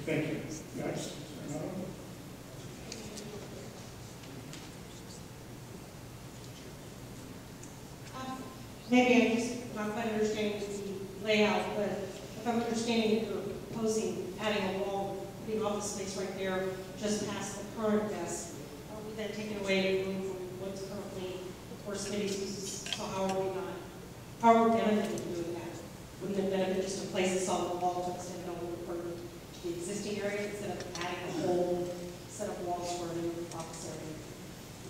Thank you. Next. Maybe I'm just not quite understanding the layout, but if I'm understanding, you're proposing adding a wall, putting office space right there, just past the current desk, are we then taking away room from what's currently for committees uses? So how are we not, how are we benefiting doing that? Wouldn't it benefit just to place this on the wall to extend it over further to the existing area instead of adding a whole set of walls for a new office area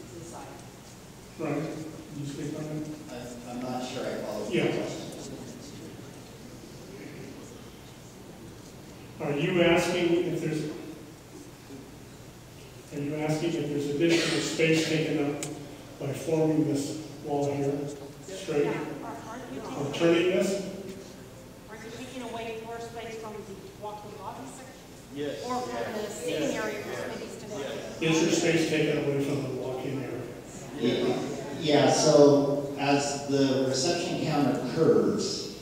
to the side? Can you speak on that? I'm, I'm not sure I follow the Yeah. question. Are you asking if there's, are you asking if there's additional space taken up by forming this wall here straight? Or turning this? Are you taking away floor space from the walking lobby section? Yes. Or from the seating area for committees today? Is there space taken away from the walk-in area? Yeah, so as the reception counter curves,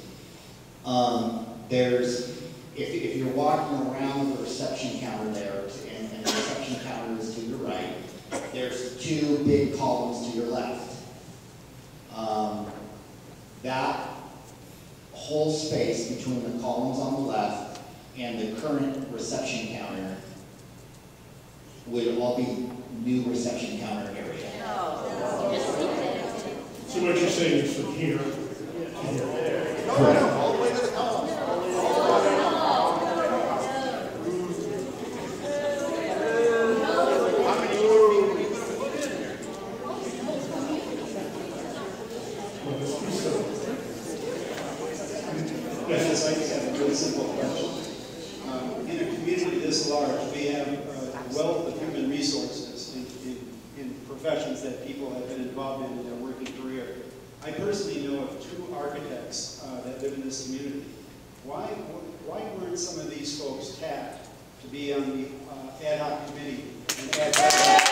um, there's, if, if you're walking around the reception counter there, and, and the reception counter is to your right, there's two big columns to your left. Um, that whole space between the columns on the left and the current reception counter would all be new reception counter area. Oh, so what you're saying is from here to here? All the way to the columns. Yes, I just have a really simple question. Um, In a community this large, we have a wealth of human resources in, in, in professions that people have been involved in in their working career. I personally know of two architects uh, that live in this community. Why, why weren't some of these folks tapped to be on the uh, ad hoc committee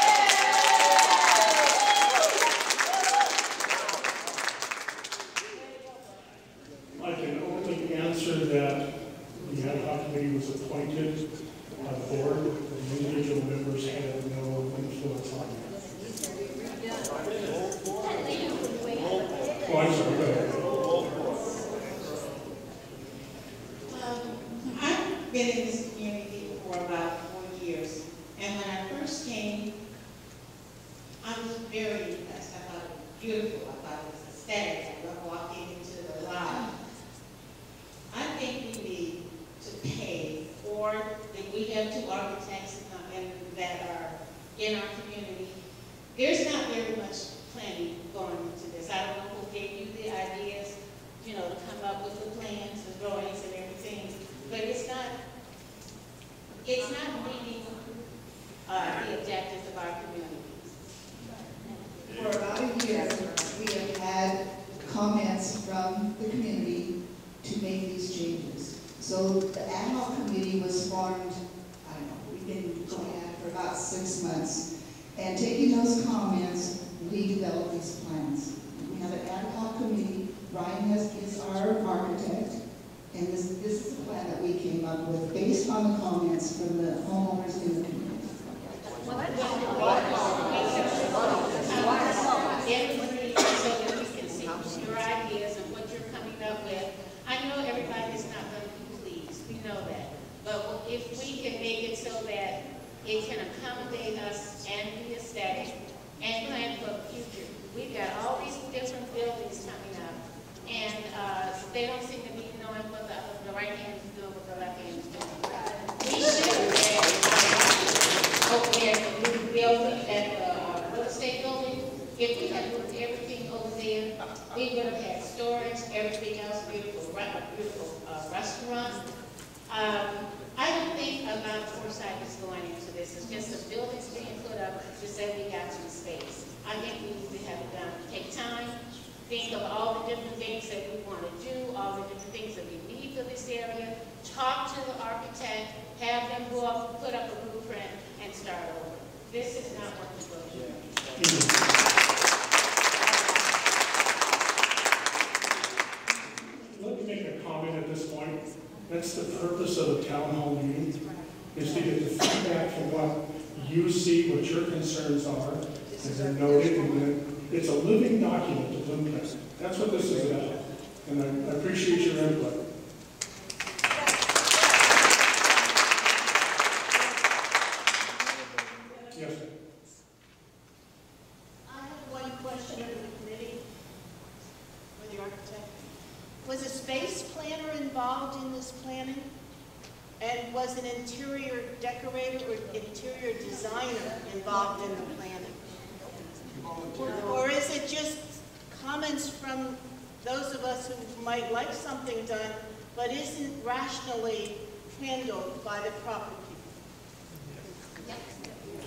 something done but isn't rationally handled by the proper people.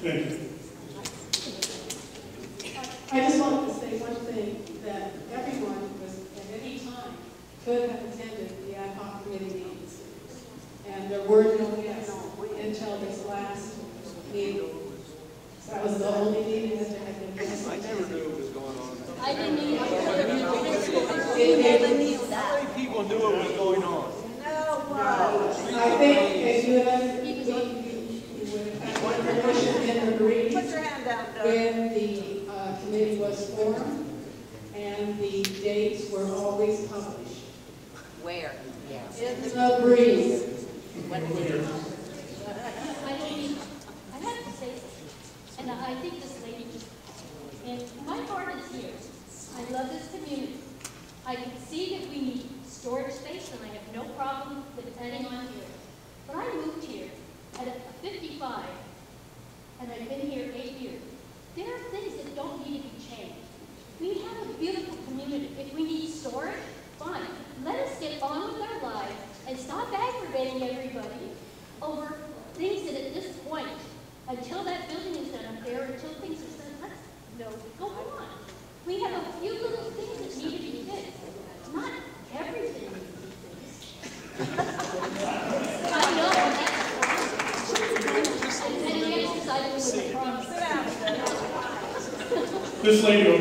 Thank you. This lady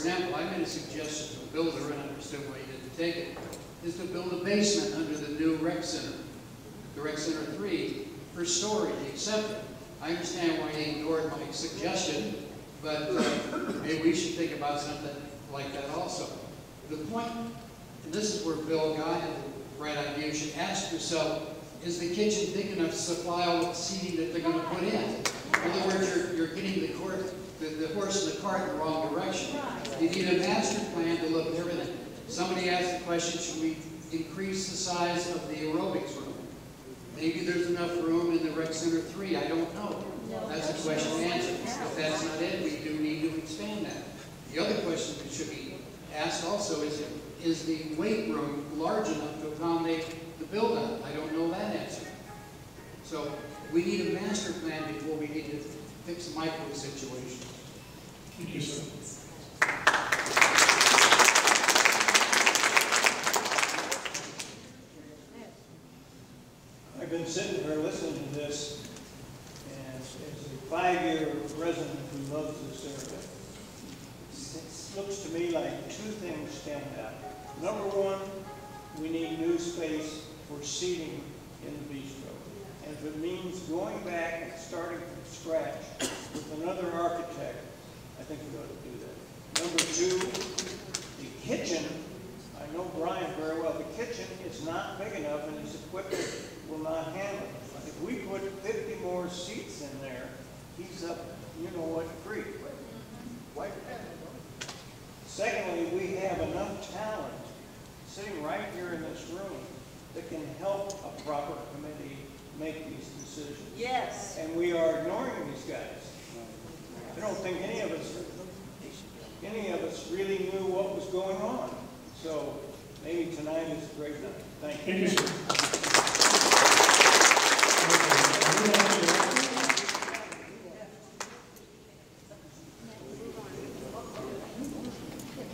Example, I made a suggestion to a builder, and I understood why he didn't take it, is to build a basement under the new rec center, the rec center three, for storage, accept it. I understand why he ignored my suggestion, but uh, maybe we should think about something like that also. The point, and this is where Bill got it, the right idea, you should ask yourself, is the kitchen big enough to supply all the seating that they're gonna put in? In other words, you're, you're getting the court, the, the horse and the cart in the wrong direction. You need a master plan to look at everything. Somebody asked the question, should we increase the size of the aerobics room? Maybe there's enough room in the rec center three, I don't know. That's a question to answer. If that's not it, we do need to expand that. The other question that should be asked also is, is the weight room large enough to accommodate the build-up? I don't know that answer. So we need a master plan before we need to fix the micro situations. Thank you, sir. I've been sitting here listening to this, and as a five-year resident who loves this area, it looks to me like two things stand out. Number one, we need new space for seating in the bistro. And if it means going back and starting from scratch with another architect, I think we ought to do that. Number two, the kitchen, I know Brian very well, the kitchen is not big enough and his equipment will not handle it. If we put 50 more seats in there, he's up, you know what creek. Mm-hmm. White Secondly, we have enough talent sitting right here in this room that can help a proper committee make these decisions. Yes. And we are ignoring these guys. I don't think any of us, any of us really knew what was going on. So maybe tonight is a great night. Thank you. Thank you, sir.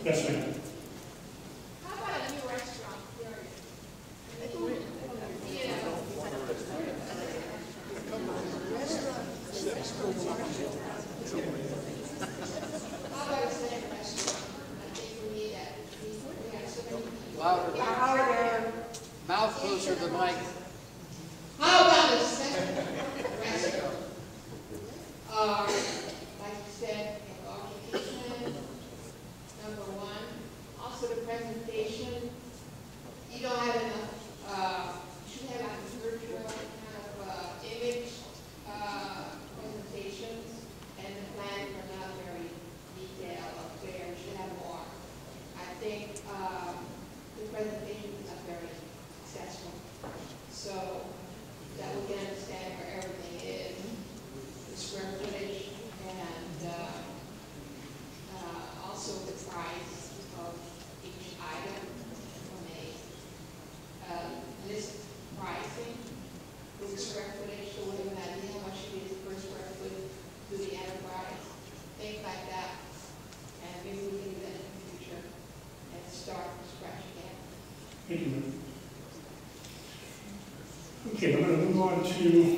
Yes, ma'am. How about a new restaurant, period? You know, How about a second restaurant? I think we need that. We we have so many. Mouth closer to the mic. How about a second restaurant? Uh, like you said, in occupation, number one. Also the presentation, you don't have enough, uh, you should have like a virtual kind of, uh, image, uh, presentations, and the plans are not very detailed up there, you should have more. I think, um, the presentation is not very successful. So that we can understand where everything is, the square footage, and, uh, uh, also the price of each item when they, uh, list pricing with the square footage, so we have an idea how much it is per square foot to the enterprise, things like that. And maybe we can do that in the future and start from scratch again. Thank you, ma'am. Okay, I'm going to move on to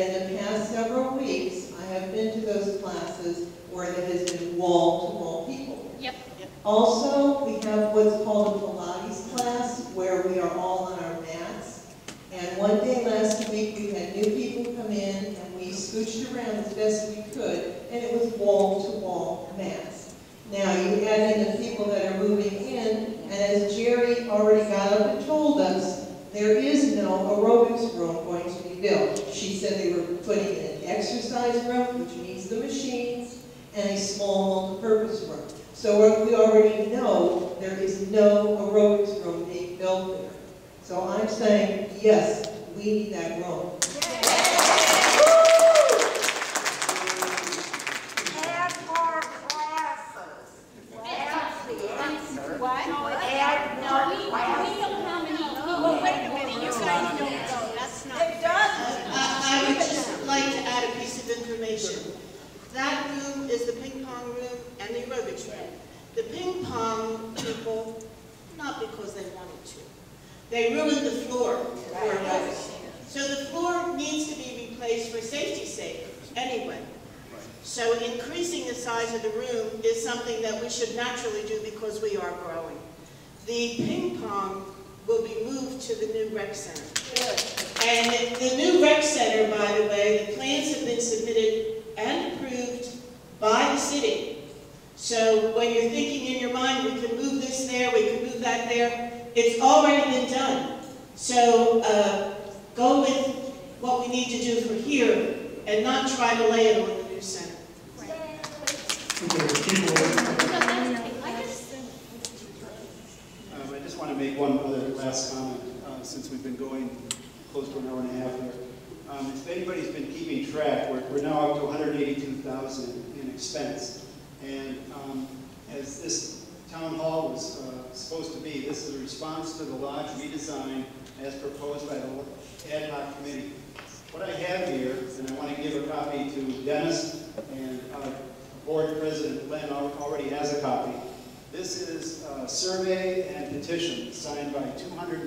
in the past several weeks, I have been to those classes where there has been wall-to-wall -wall people. Yep. yep. Also, we have what's called a Pilates class where we are all on our mats. And one day last week, we had new people come in and we scooched around as best we could, and it was wall-to-wall -wall mats. Now, you add small multipurpose room. So we already know there is no aerobics room being built there. So I'm saying, yes, we need that room.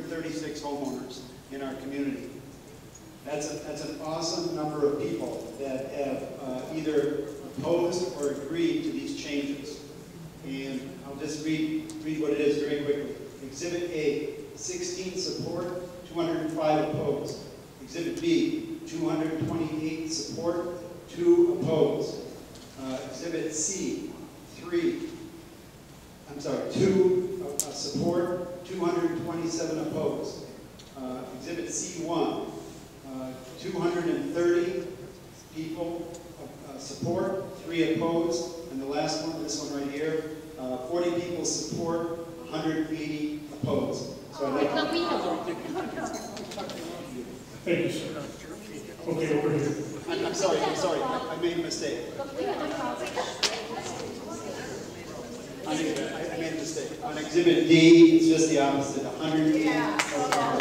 136 homeowners in our community. That's, a, that's an awesome number of people that have uh, either opposed or agreed to these changes. And I'll just read, read what it is very quickly. Exhibit A, 16 support, 205 opposed. Exhibit B, 228 support, 2 opposed. Uh, exhibit C, 3, I'm sorry, 2 uh, support, 227 opposed. Uh, exhibit C1, uh, 230 people uh, uh, support, three opposed, and the last one, this one right here, uh, 40 people support, 180 opposed. So I'd like Thank you, sir. Okay, over here. I'm, I'm sorry, I'm sorry, I made a mistake. on Exhibit D, it's just the opposite, 100 feet.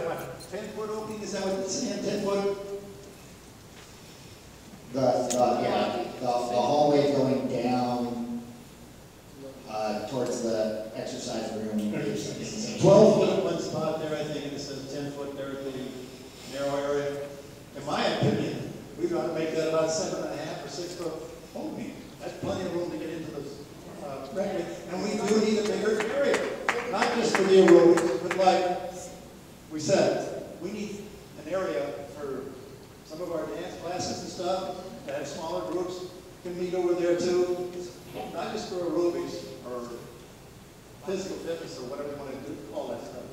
We got what, ten foot opening, is that what it's saying, ten foot? The, the, yeah, the, the hallway going down, uh, towards the exercise room is, is. Twelve foot at one spot there, I think, and it says ten foot there at the narrow area. In my opinion, we ought to make that about seven and a half or six foot opening. That's plenty of room to get into the, uh, and we do need a bigger area. Not just for the aerobics, but like we said, we need an area for some of our dance classes and stuff, to have smaller groups can meet over there too. Not just for aerobics or physical fitness or whatever you want to do, all that stuff.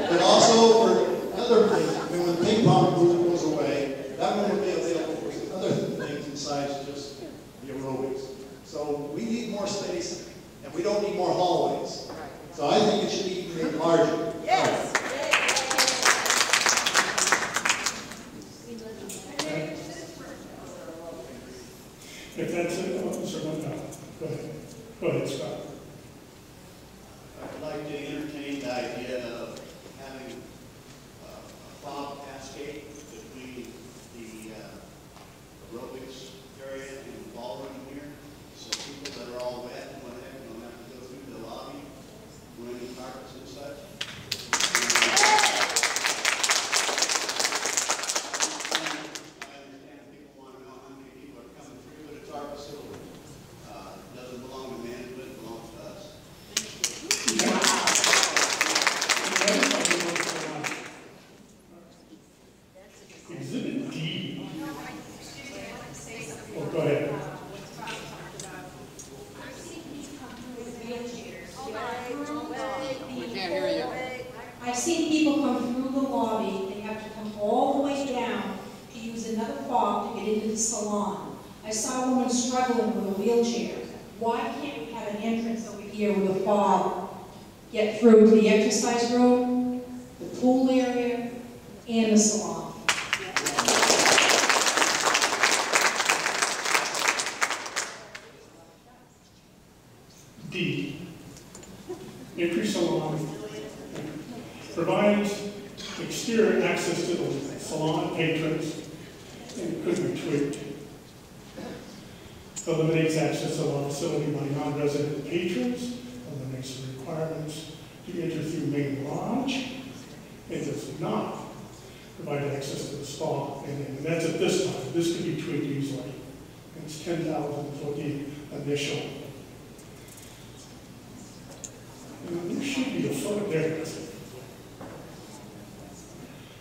But also for other things, I mean, when the ping pong group goes away, that one will be available for other things besides just the aerobics. So we need more space, and we don't need more hallways. So I think it should be made larger. Yes. If that's it, Mr. Montano, go ahead. Go ahead, Scott.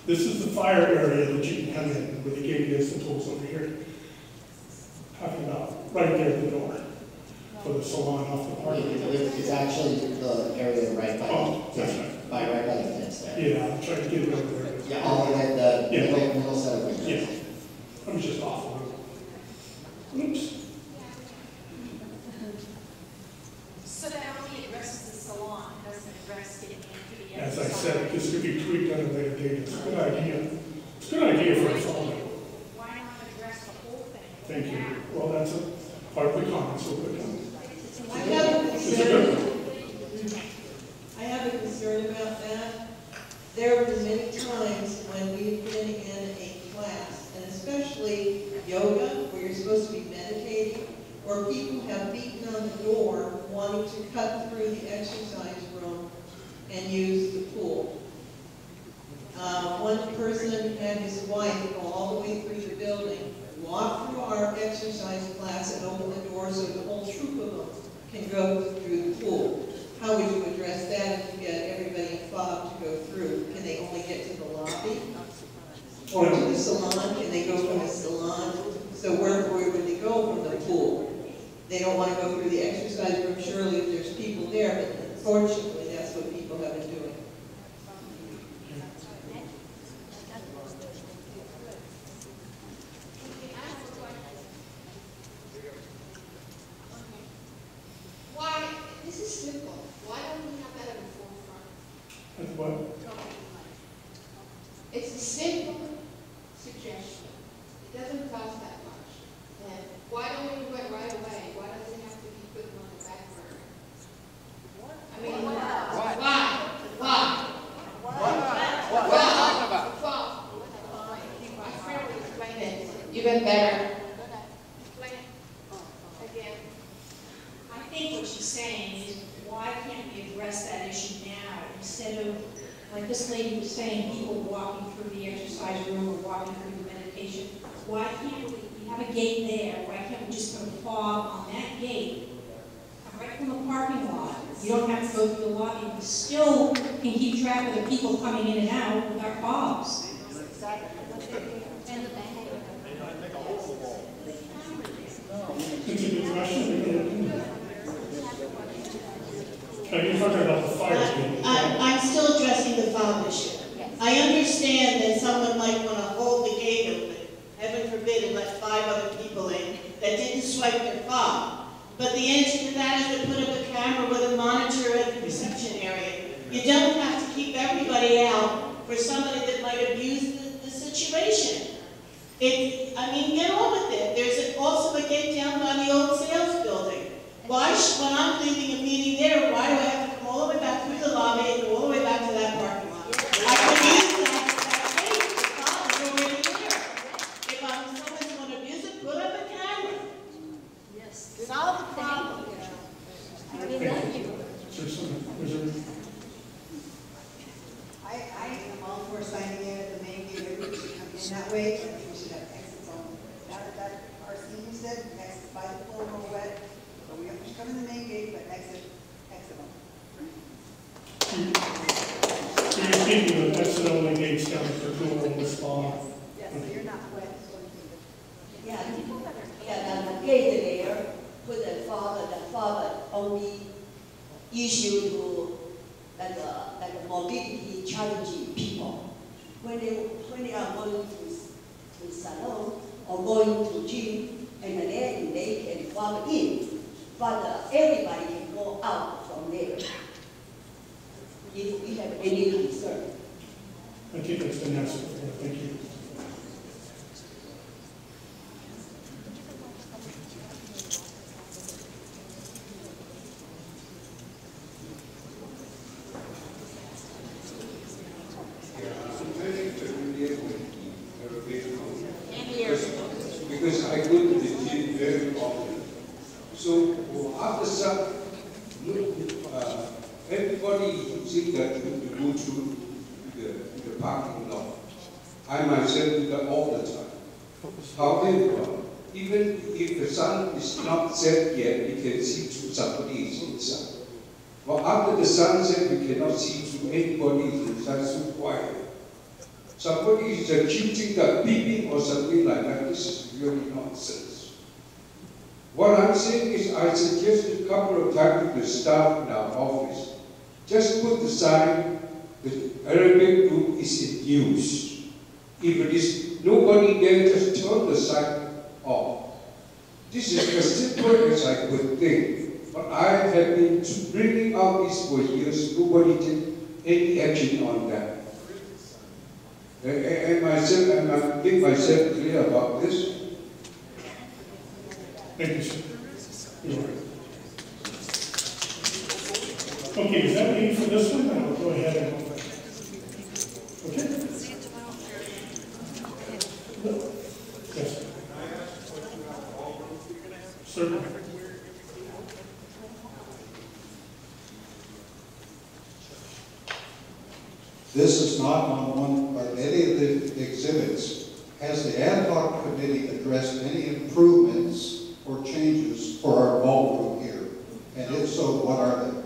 This is the fire area that you can come in, where the gate is, the pool's over here. Talking about right there at the door for the salon off the parking. It- it- It's actually the area right by, Oh, right. by, right by the fence there. Yeah, I'm trying to get it over there. Yeah, all the way, the Yeah. middle, middle set of windows. Yeah, I was just off for somebody that might abuse the, the situation. It, I mean, get on with it. There's also a gate down by the old sales building. Why, when I'm leaving a meeting there, why do I have to come all the way back through the lobby and go all the way teaching on that. Am I, am I, am I myself clear about this? Thank you, sir. Is not on one, or any of the exhibits. Has the ad hoc committee addressed any improvements or changes for our ballroom here? And if so, what are they?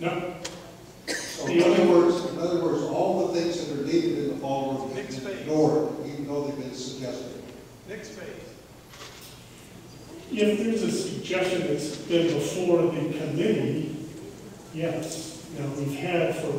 No. So in other words, in other words, all the things that are needed in the ballroom have been ignored, even though they've been suggested. Next phase. If there's a suggestion that's been before the committee, yes. Now, we've had, for,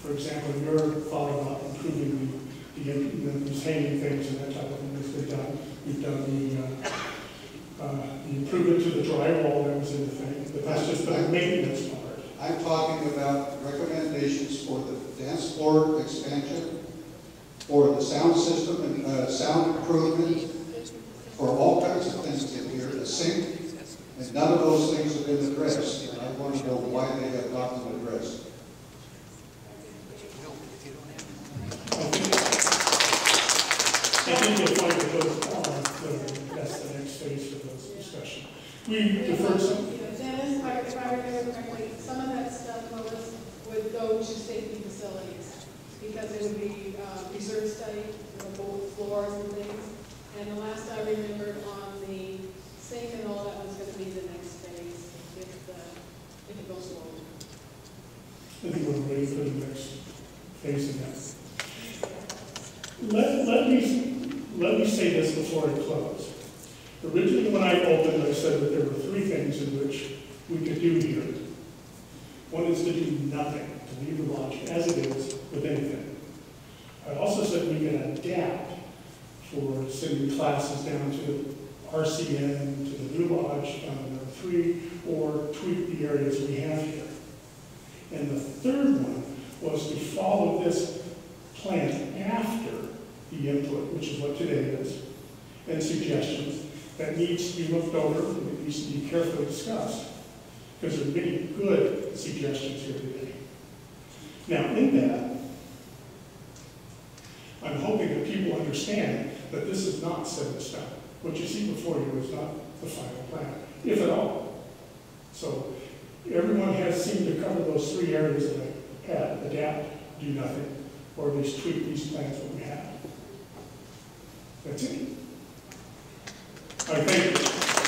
for example, your thought about improving the, the, the retaining things and that type of thing been done. We've done the, uh, uh, the improvement to the drywall that was in the thing, but that's just the maintenance part. I'm talking about recommendations for the dance floor expansion, for the sound system and, uh, sound improvement, for all kinds of things in sink, and none of those things have been addressed. And I want to know why they have not been addressed. I think you'll find that those are, the- that's the next phase of this discussion. We deferred some, Dennis, if I remember correctly, some of that stuff, Lois, would go to safety facilities, because it would be uh, reserve study, you know, both floors and things. And the last I remembered on the sink and all that was gonna be the next phase, if, uh, if it goes forward. I think we're. Let, let me, let me say this before I close. Originally, when I opened, I said that there were three things in which we could do here. One is to do nothing, to leave the lodge as it is with anything. I also said we can adapt for sending classes down to RCN, to the new lodge, on number three, or tweak the areas we have here. And the third one was to follow this plan after the input, which is what today is, and suggestions that needs to be looked over and needs to be carefully discussed. Because there are many good suggestions here today. Now, in that, I'm hoping that people understand that this is not set in stone. What you see before you is not the final plan, if at all. So everyone has seemed to cover those three areas that I had, adapt, do nothing, or at least tweak these plans that we have. That's it. Thank you.